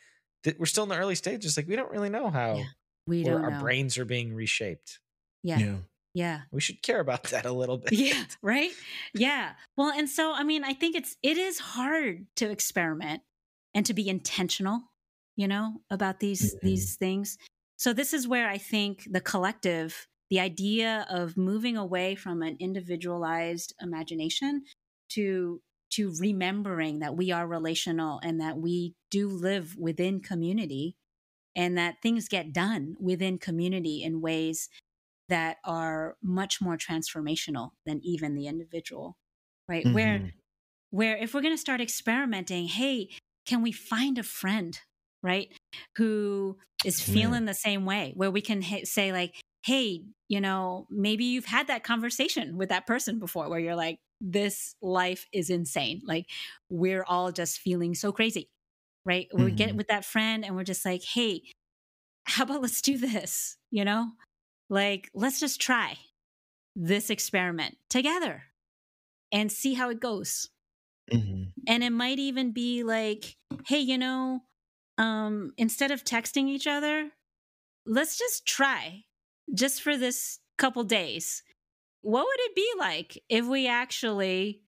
th- we're still in the early stages like we don't really know how Yeah. We don't our know. brains are being reshaped Yeah. Yeah. Yeah. we should care about that a little bit Yeah, Right. Yeah. Well, and so, I mean, I think it's, it is hard to experiment and to be intentional, you know, about these, Mhm. these things. So this is where I think the collective, the idea of moving away from an individualized imagination to to remembering that we are relational and that we do live within community and that things get done within community in ways that are much more transformational than even the individual right where Mhm. where if we're going to start experimenting hey can we find a friend right who is Yeah. feeling the same way where we can ha- say like hey you know maybe you've had that conversation with that person before where you're like this life is insane. Like we're all just feeling so crazy right? We get with that friend and we're just like hey how about let's do this you know? Like let's just try this experiment together and see how it goes. Mhm. and it might even be like hey you know um instead of texting each other let's just try just for this couple days what would it be like if we actually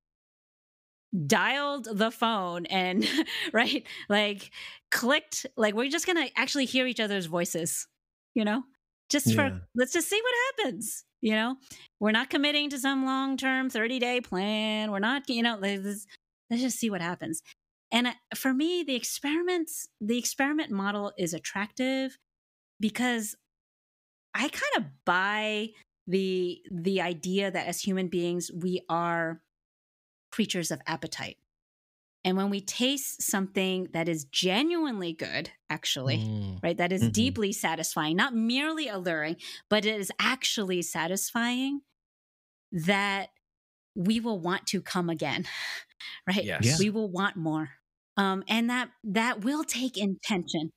dialed the phone and right like clicked like we're just gonna actually hear each other's voices you know? Just Yeah. for let's just see what happens you know? We're not committing to some long-term 30-day plan. We're not you know let's, let's just see what happens. And uh, for me the experiments the experiment model is attractive because i kind of buy the the idea that as human beings we are creatures of appetite and when we taste something that is genuinely good actually Mm. right that is Mhm. deeply satisfying not merely alluring but it is actually satisfying that we will want to come again right Yes. Yeah. we will want more um and that that will take intention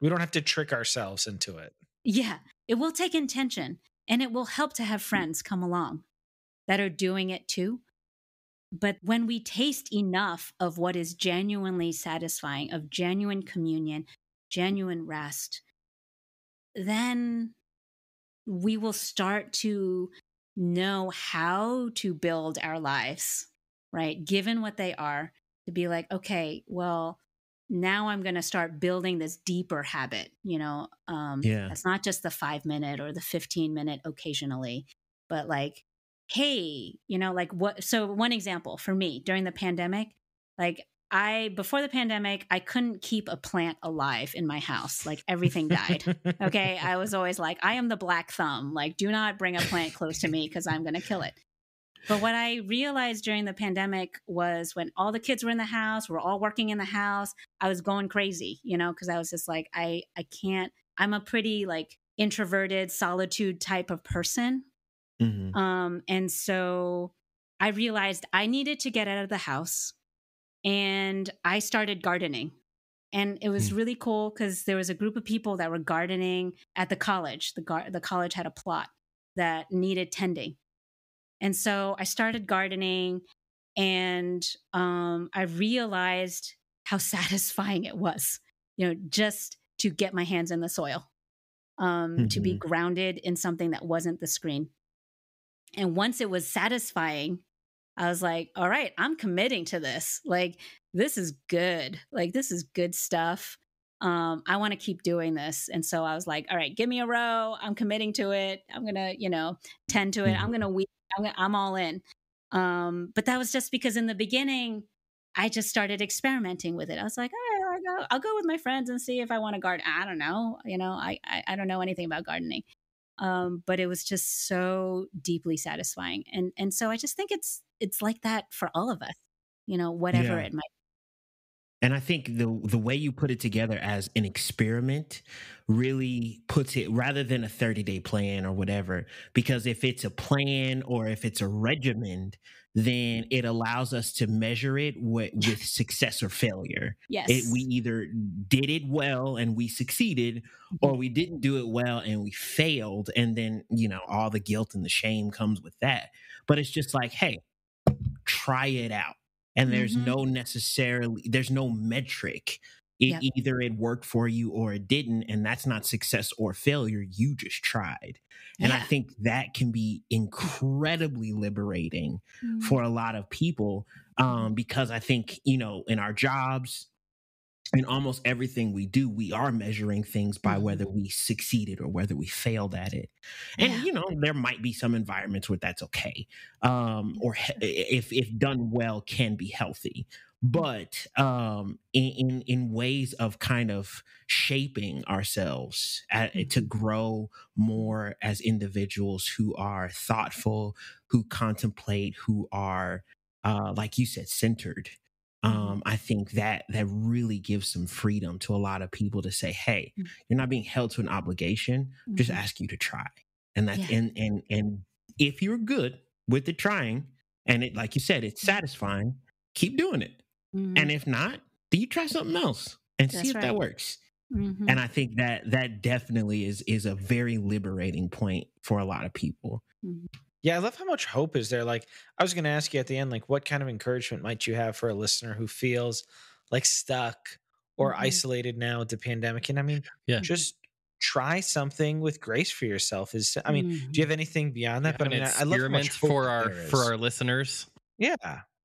we don't have to trick ourselves into it yeah it will take intention and it will help to have friends come along that are doing it too. But when we taste enough of what is genuinely satisfying of genuine communion genuine rest then we will start to know how to build our lives right? Given what they are to be like okay well now i'm going to start building this deeper habit you know um Yeah. it's not just the 5 minute or the 15 minute occasionally but like hey you know like what so one example for me during the pandemic like i before the pandemic i couldn't keep a plant alive in my house like everything died okay i was always like i am the black thumb like do not bring a plant close to me because i'm going to kill it but what i realized during the pandemic was when all the kids were in the house we're all working in the house i was going crazy you know because i was just like i i can't i'm a pretty like introverted solitude type of person Mhm. um, and so I realized I needed to get out of the house and I started gardening. And it was Hmm. really cool because there was a group of people that were gardening at the college. The, gar- the college had a plot that needed tending. And so I started gardening and um, I realized how satisfying it was, you know, just to get my hands in the soil, um, mm-hmm. to be mm-hmm. grounded in something that wasn't the screen. And once it was satisfying, I was like, all right, I'm committing to this. Like, this is good. Like, this is good stuff. Um, I want to keep doing this. And so I was like, all right, give me a row. I'm committing to it. I'm going to, you know, tend to it. I'm mm-hmm. going to weep. I'm, I'm all in. Um, but that was just because in the beginning, I just started experimenting with it. I was like, all right, I'll go, I'll go with my friends and see if I want to garden. I don't know. You know, I, I, I don't know anything about gardening. Um, but it was just so deeply satisfying. And, and so I just think it's, it's like that for all of us, you know, whatever yeah. it might and I think the the way you put it together as an experiment really puts it rather than a 30 day plan or whatever. Because if it's a plan or if it's a regimen, then it allows us to measure it with, with success or failure. Yes. It, we either did it well and we succeeded, or mm-hmm. we didn't do it well and we failed. And then, you know, all the guilt and the shame comes with that. But it's just like, hey, try it out and there's mm-hmm. no necessarily there's no metric it, yep. either it worked for you or it didn't and that's not success or failure you just tried and yeah. i think that can be incredibly liberating mm-hmm. for a lot of people um, because i think you know in our jobs in almost everything we do, we are measuring things by whether mm-hmm. we succeeded or whether we failed at it. And yeah. you know, there might be some environments where that's okay, um, or if if done well, can be healthy. But um, in, in, in ways of kind of shaping ourselves at, to mm-hmm. grow more as individuals who are thoughtful, who contemplate, who are uh, like you said, centered Mm-hmm. Um, I think that that really gives some freedom to a lot of people to say, "Hey, mm-hmm. you're not being held to an obligation. Mm-hmm. Just ask you to try." And that, yeah. and and and if you're good with the trying, and it, like you said, it's satisfying, keep doing it. Mm-hmm. And if not, then you try something else and That's see if right. that works. Mm-hmm. And I think that that definitely is is a very liberating point for a lot of people. Yeah, I love how much hope is there. Like, I was going to ask you at the end, like, what kind of encouragement might you have for a listener who feels like stuck or mm-hmm. isolated now with the pandemic? And I mean, yeah, just try something with grace for yourself. Is I mean, mm-hmm. do you mm-hmm. have anything beyond that? But I mean, I love how much for our for our listeners. Yeah,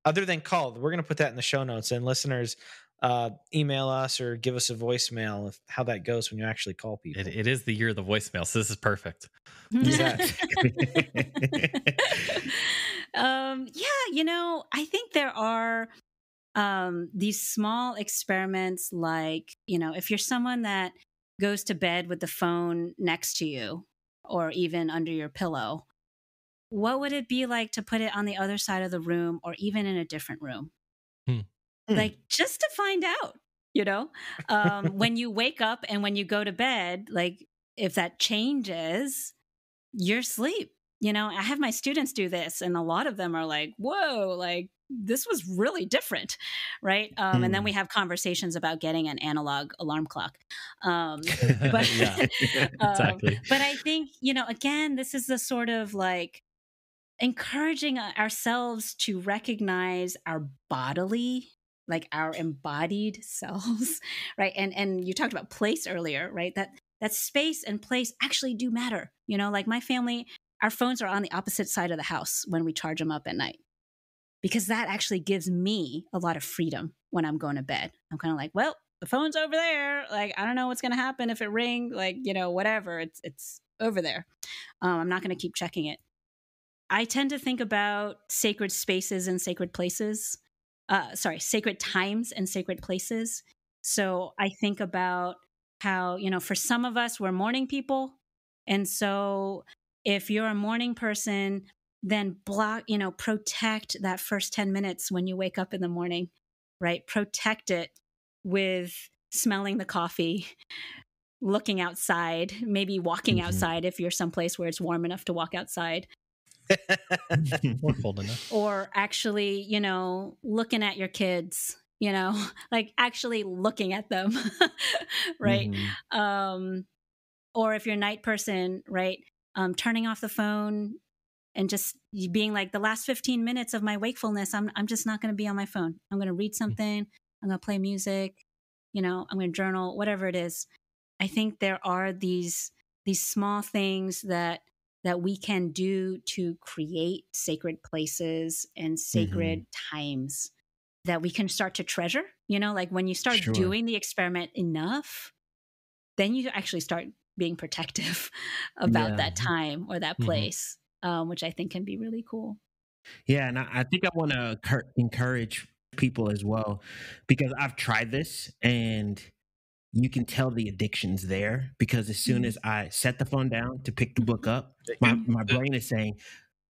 other than call, we're going to put that in the show notes. And listeners, uh, email us or give us a voicemail of how that goes when you actually call people. it, it is the year of the voicemail, so this is perfect. um, yeah, you know, I think there are um, these small experiments, like you know, if you're someone that goes to bed with the phone next to you or even under your pillow, what would it be like to put it on the other side of the room or even in a different room? Hmm. Hmm. like just to find out you know um, when you wake up and when you go to bed like if that changes your sleep you know i have my students do this and a lot of them are like whoa like this was really different right um, mm. and then we hmm. have conversations about getting an analog alarm clock um, but exactly um, but i think you know again this is the sort of like encouraging uh, ourselves to recognize our bodily like our embodied selves right? And and you talked about place earlier right? That that space and place actually do matter you know? Like my family our phones are on the opposite side of the house when we charge them up at night because that actually gives me a lot of freedom when i'm going to bed. I'm kind of like well the phone's over there. Like i don't know what's going to happen if it ring like you know whatever. It's it's over there. Um, i'm not going to keep checking it. I tend to think about sacred spaces and sacred places uh, sorry, sacred times and sacred places. So I think about how, you know, for some of us, we're morning people. And so if you're a morning person, then block, you know, protect that first 10 minutes when you wake up in the morning, right? Protect it with smelling the coffee, looking outside, maybe walking mm-hmm. outside if you're someplace where it's warm enough to walk outside, or cold enough. Or actually, you know, looking at your kids, you know, like actually looking at them, right? Mm-hmm. Um, or if you're a night person, right? Um, turning off the phone and just being like the last 15 minutes of my wakefulness i'm i'm just not going to be on my phone i'm going to read Mm-hmm. something i'm going to play music you know i'm going to journal whatever it is i think there are these these small things that that we can do to create sacred places and sacred Mm-hmm. times that we can start to treasure you know like when you start Sure. doing the experiment enough then you actually start being protective about Yeah. that time or that Mhm. place um, which i think can be really cool Yeah, and I, I think I want to encourage people as well because I've tried this and you can tell the addiction's there because as soon Mhm. as I set the phone down to pick the book up, my, my brain is saying,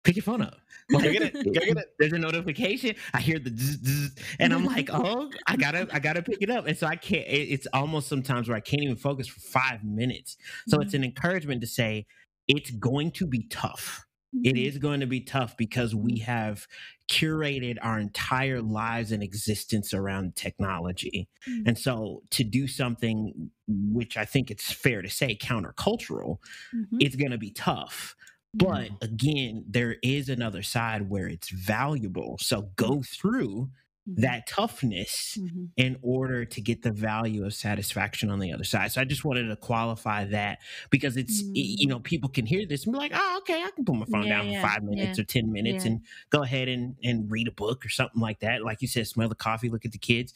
pick your phone up. Go get it. Go get it. There's a notification. I hear the zzz, zzz, and I'm like, oh, I gotta, I gotta pick it up. And so I can't. it- It's almost sometimes where I can't even focus for five minutes. So it's an encouragement to say it's going to be tough. It Mm-hmm. is going to be tough because we have curated our entire lives and existence around technology. Mhm. And so to do something which I think it's fair to say countercultural, Mhm. it's going to be tough. But again, there is another side where it's valuable. So go through That toughness Mhm. in order to get the value of satisfaction on the other side. So I just wanted to qualify that because it's y- you know people can hear this and be like, "Oh, okay, I can put my phone Yeah, down yeah, for 5 minutes yeah, or 10 minutes and go ahead and and read a book or something like that." Like you said, smell the coffee, look at the kids.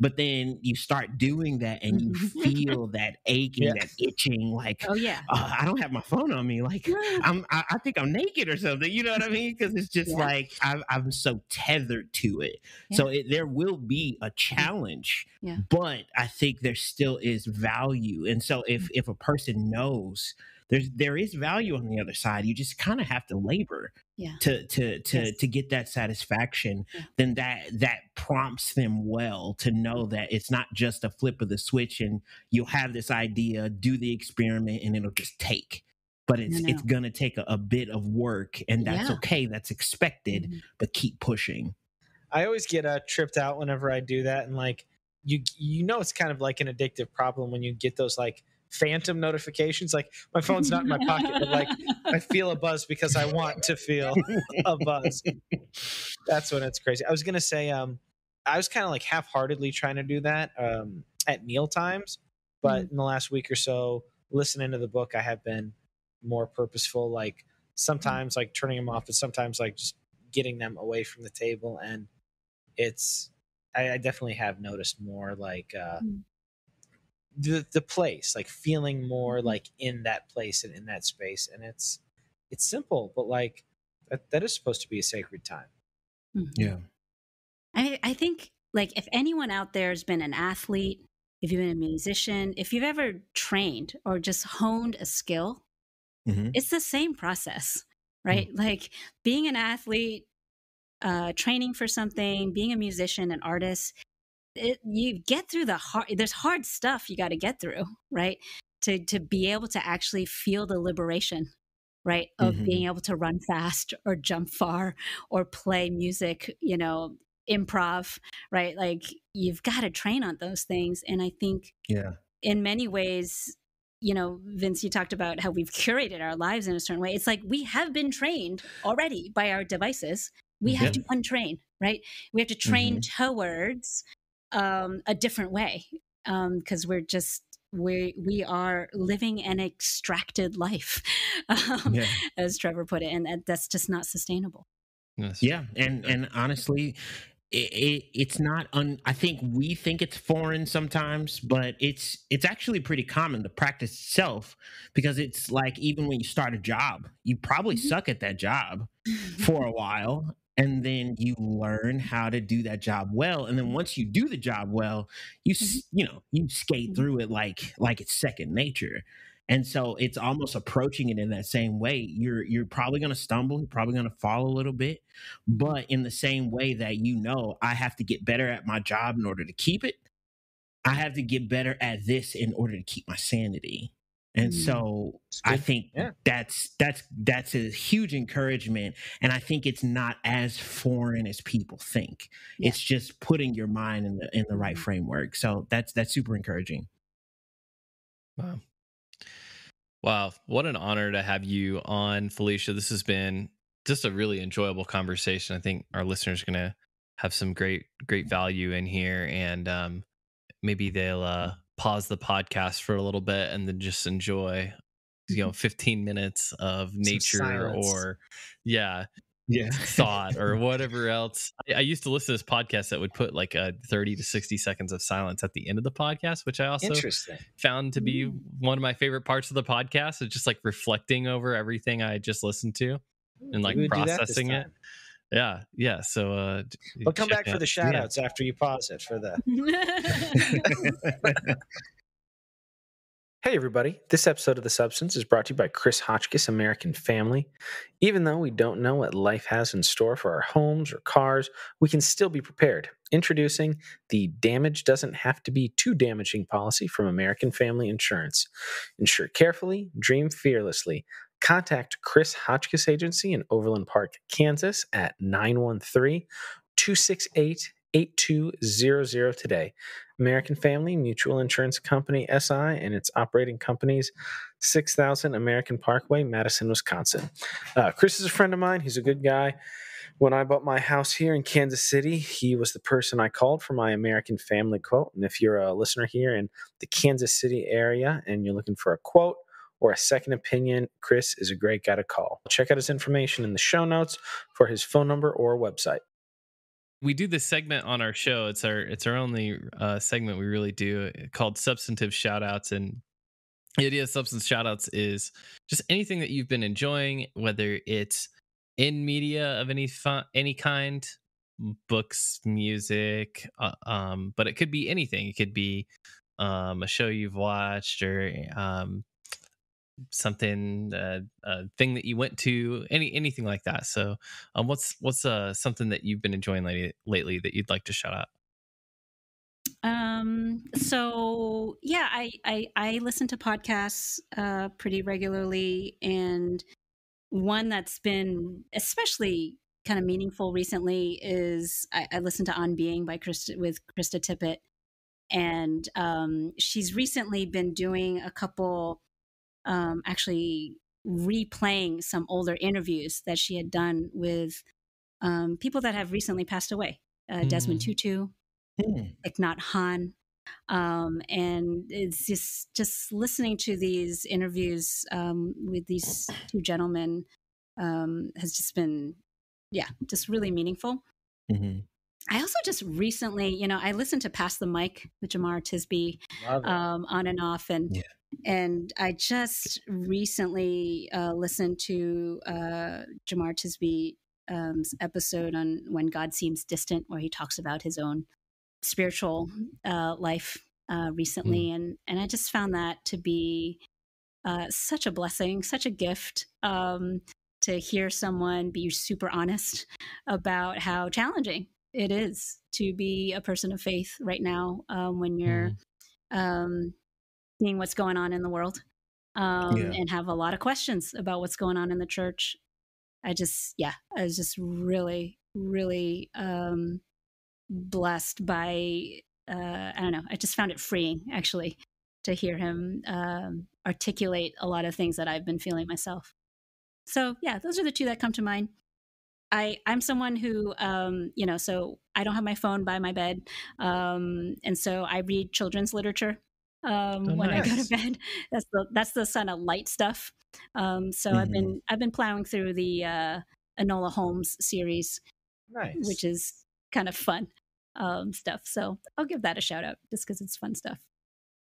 But then you start doing that and you feel that aching, Yeah. that itching like oh yeah "Oh, I don't have my phone on me like I'm I, I think I'm naked or something. You know what I mean? Because it's just Yeah. like I, I'm so tethered to it. So it, there will be a challenge, Yeah. but I think there still is value. And so if Mm. if a person knows there's there is value on the other side, you just kind of have to labor Yeah. to to to Yes. to get that satisfaction. Yeah. Then that that prompts them well to know that it's not just a flip of the switch and you'll have this idea, do the experiment, and it'll just take. But it's no. it's gonna take a, a bit of work, and that's Yeah. okay. That's expected. Mhm. But keep pushing. I always get uh, tripped out whenever I do that, and like you, you know, it's kind of like an addictive problem when you get those like phantom notifications. Like my phone's not in my pocket, but like I feel a buzz because I want to feel a buzz. That's when it's crazy. I was gonna say, um, I was kind of like half-heartedly trying to do that um, at meal times, but in the last week or so, listening to the book, I have been more purposeful. Like sometimes like turning them off, but sometimes like just getting them away from the table, and it's I, I definitely have noticed more like uh, Mm. The the place, like feeling more like in that place and in that space, and it's it's simple, but like that, that is supposed to be a sacred time. Mhm. Yeah. I, I think like if anyone out there has been an athlete, if you've been a musician, if you've ever trained or just honed a skill, Mhm. it's the same process, right? Like being an athlete, uh, training for something, being a musician, an artist, it, you get through the hard. There's hard stuff you got to get through, right? To to be able to actually feel the liberation, right, of Mhm. being able to run fast or jump far or play music, you know, improv, right? Like you've got to train on those things, and I think Yeah. in many ways you know vince you talked about how we've curated our lives in a certain way it's like we have been trained already by our devices we have to untrain right we have to train towards um, a different way because we're just we we are living an extracted life um, Yeah. as trevor put it and that- that's just not sustainable Yes. Yeah, and and honestly, it, it it's not un. I think we think it's foreign sometimes, but it's it's actually pretty common the practice itself because it's like even when you start a job, you probably Mhm. suck at that job for a while. And then you learn how to do that job well, and then once you do the job well, you you know you skate Mhm. through it like like it's second nature. And so it's almost approaching it in that same way. You're you're probably going to stumble, you're probably going to fall a little bit, but in the same way that you know I have to get better at my job in order to keep it, I have to get better at this in order to keep my sanity. And Mm. so I think Yeah. that's that's that's a huge encouragement and I think it's not as foreign as people think. Yeah. It's just putting your mind in the in the right Mhm. framework. So that's that's super encouraging. Wow. Wow. What an honor to have you on, Felicia. This has been just a really enjoyable conversation. I think our listeners are gonna have some great great value in here, and um, maybe they'll uh, pause the podcast for a little bit and then just enjoy you know mm-hmm. 15 minutes of nature or yeah Yeah. thought or whatever else. I, I used to listen to this podcast that would put like a 30 to 60 seconds of silence at the end of the podcast, which I also found to be mm. one of my favorite parts of the podcast. Is just like reflecting over everything I just listened to and like We would do that this processing it. Time. Yeah, yeah. So uh d- We'll come check back for the shout outs after you pause it for the Hey, everybody. This episode of The Substance is brought to you by Chris Hotchkiss American Family. Even though we don't know what life has in store for our homes or cars, we can still be prepared. Introducing the Damage Doesn't Have to Be Too Damaging policy from American Family Insurance. Insure carefully, dream fearlessly. Contact Chris Hotchkiss Agency in Overland Park, Kansas at 913 268 8200 today. American Family Mutual Insurance Company SI and its operating companies 6000 American Parkway, Madison, Wisconsin. Uh, Chris is a friend of mine. He's a good guy. When I bought my house here in Kansas City, he was the person I called for my American Family quote. And if you're a listener here in the Kansas City area and you're looking for a quote or a second opinion, Chris is a great guy to call. Check out his information in the show notes for his phone number or website. we do this segment on our show. It's our it's our only uh, segment we really do called substantive shoutouts. And the idea of substance shoutouts is just anything that you've been enjoying, whether it's in media of any fun, any kind, books, music, uh, um, but it could be anything. It could be um, a show you've watched or um, something uh, a thing that you went to any anything like that. So um what's what's uh something that you've been enjoying lately lately that you'd like to shout out? Um so yeah I, I i listen to podcasts uh pretty regularly and one that's been especially kind of meaningful recently is i, I listened to on being by krista with krista tippett. And um she's recently been doing a couple um actually replaying some older interviews that she had done with um people that have recently passed away uh, desmond Mm. tutu Hmm. Thich Nhat Hanh. Um, and it's just just listening to these interviews um, with these two gentlemen um, has just been, yeah, just really meaningful. Mhm. I also just recently, you know, I listened to Pass the Mic with Jemar Tisby um, on and off, and Yeah. and I just recently uh, listened to uh, Jemar Tisby's um, episode on when God seems distant, where he talks about his own spiritual uh, life uh, recently, and and I just found that to be uh, such a blessing, such a gift um, to hear someone be super honest about how challenging it is to be a person of faith right now um, when you're um, seeing what's going on in the world um, Yeah. and have a lot of questions about what's going on in the church. I just, yeah, I was just really, really um, blessed by, uh, I don't know, I just found it freeing actually to hear him um, articulate a lot of things that I've been feeling myself. So, yeah, those are the two that come to mind. I, I'm someone who, um, you know, so I don't have my phone by my bed. Um, and so I read children's literature um, Oh, when I go to bed. That's the that's the kind of light stuff. Um, so I've been I've been plowing through the uh, Enola Holmes series, nice. which is kind of fun um, stuff. So I'll give that a shout out just because it's fun stuff.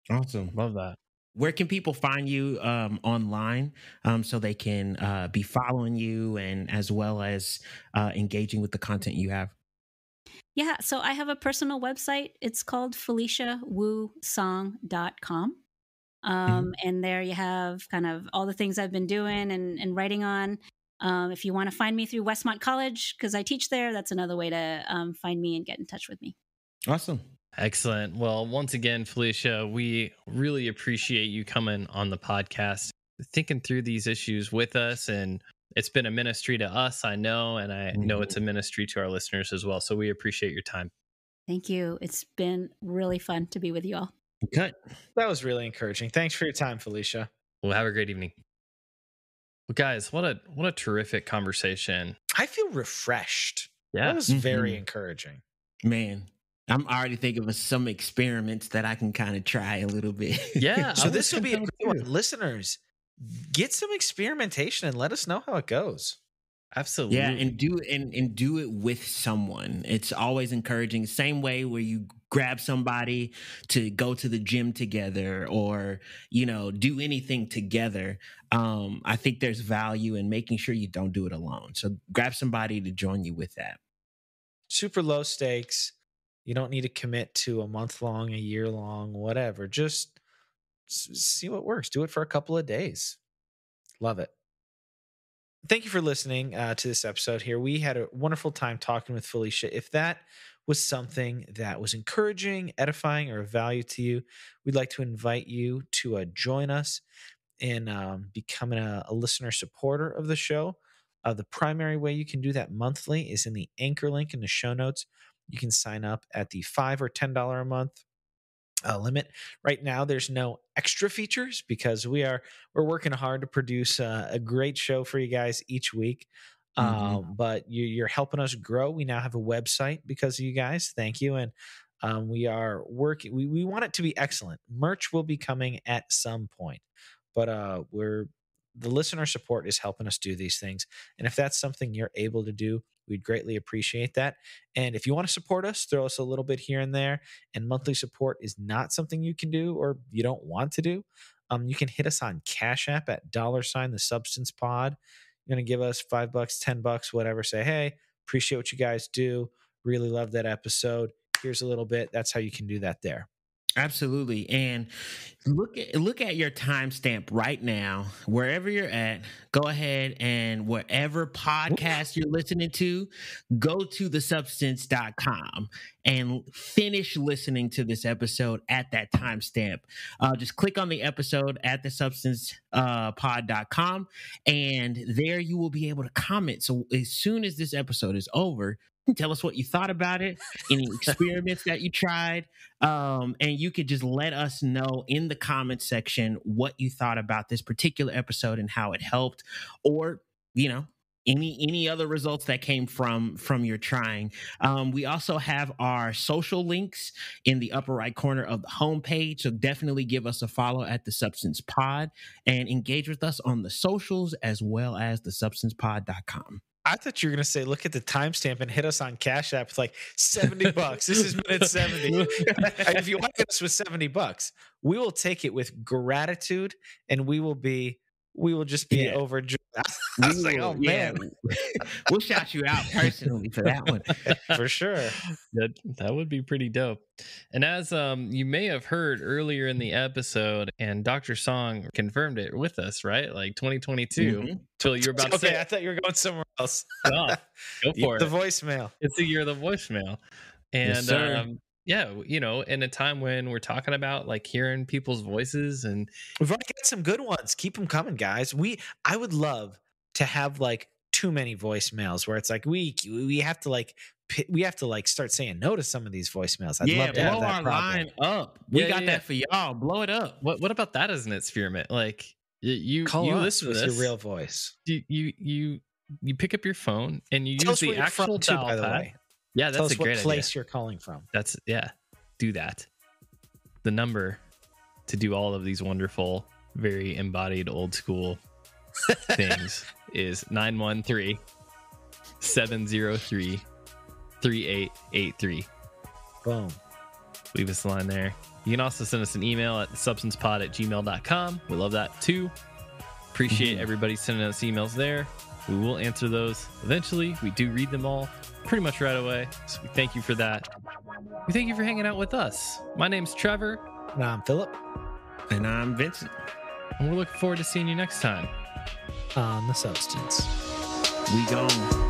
Awesome. love that Where can people find you um, online um, so they can uh, be following you and as well as uh, engaging with the content you have? Yeah, so I have a personal website. It's called FeliciaWuSong.com. Um, And there you have kind of all the things I've been doing and, and writing on. Um, if you want to find me through Westmont College, because I teach there, that's another way to um, find me and get in touch with me. Awesome. Excellent well once again felicia we really appreciate you coming on the podcast thinking through these issues with us and it's been a ministry to us i know and i know it's a ministry to our listeners as well so we appreciate your time Thank you. It's been really fun to be with you all. Okay. that was really encouraging. Thanks for your time, Felicia. well have a great evening Well, guys, what a what a terrific conversation. I feel refreshed. Yeah. That was very Mhm. encouraging. Man, I'm already thinking of some experiments that I can kind of try a little bit. Yeah. So I this will be a great one. Listeners, get some experimentation and let us know how it goes. Absolutely. Yeah, and do and and do it with someone. It's always encouraging. Same way where you grab somebody to go to the gym together or you know do anything together. Um, I think there's value in making sure you don't do it alone. So grab somebody to join you with that. Super low stakes. You don't need to commit to a month long, a year long, whatever. Just see what works. Do it for a couple of days. Love it. Thank you for listening uh, to this episode here. We had a wonderful time talking with Felicia. If that was something that was encouraging, edifying, or of value to you, we'd like to invite you to uh, join us in um, becoming a, a listener supporter of the show. Uh, the primary way you can do that monthly is in the anchor link in the show notes. You can sign up at the five or ten dollar a month uh, limit. Right now, there's no extra features because we are we're working hard to produce uh, a great show for you guys each week. Mhm. Um, but you, you're helping us grow. We now have a website because of you guys. Thank you, and um, we are working. We we want it to be excellent. Merch will be coming at some point, but uh, we're the listener support is helping us do these things. And if that's something you're able to do, we'd greatly appreciate that. And if you want to support us, throw us a little bit here and there. And monthly support is not something you can do or you don't want to do. Um, you can hit us on Cash App at dollar sign the substance pod. You're gonna give us five bucks, ten bucks, whatever. Say, hey, appreciate what you guys do. Really love that episode. Here's a little bit. That's how you can do that there. Absolutely. And look at look at your timestamp right now, wherever you're at. Go ahead and whatever podcast you're listening to, go to thesubstance.com and finish listening to this episode at that timestamp. Uh, just click on the episode at thesubstancepod.com and there you will be able to comment. So as soon as this episode is over, tell us what you thought about it, any experiments that you tried, um, and you could just let us know in the comment section what you thought about this particular episode and how it helped, or you know any any other results that came from from your trying. Um, we also have our social links in the upper right corner of the homepage, so definitely give us a follow at the Substance Pod and engage with us on the socials as well as the substancepod.com. I thought you were gonna say, look at the timestamp and hit us on Cash App with like 70 bucks. This is minute 70. if you want to hit us with 70 bucks, we will take it with gratitude and we will be we will just be Yeah. overjoyed. I was like, oh Yeah, man, we'll shout you out personally for that one. for sure. That that would be pretty dope. And as um you may have heard earlier in the episode, and Dr. Song confirmed it with us, right? Like 2022. Mhm. Till you're about to okay, say I thought you were going somewhere else. Go go You- for the it. voicemail. It's the year of the voicemail. And Yes, sir. um yeah, you know, in a time when we're talking about like hearing people's voices and We've already got some good ones. Keep them coming, guys. We I would love to have like too many voicemails where it's like we we have to like we have to like start saying no to some of these voicemails. I'd yeah, love to have blow that our problem. line up. We Yeah, got yeah, that for y'all. Blow it up. what what about that as an experiment? Like you Call you us listen to with this, your real voice. you you you you pick up your phone and you Tell use the actual dial by the pad. Yeah, Tell that's us a what great place idea. you're calling from. That's yeah. Do that. The number to do all of these wonderful, very embodied old school things is 913 703 3883. Boom. Leave us a line there. You can also send us an email at substancepod at gmail.com. We love that too. Appreciate Mhm. everybody sending us emails there. We will answer those eventually. We do read them all pretty much right away. So we thank you for that. We thank you for hanging out with us. My name's Trevor, And I'm Philip And I'm Vincent. and we're looking forward to seeing you next time. on the substance. We gone.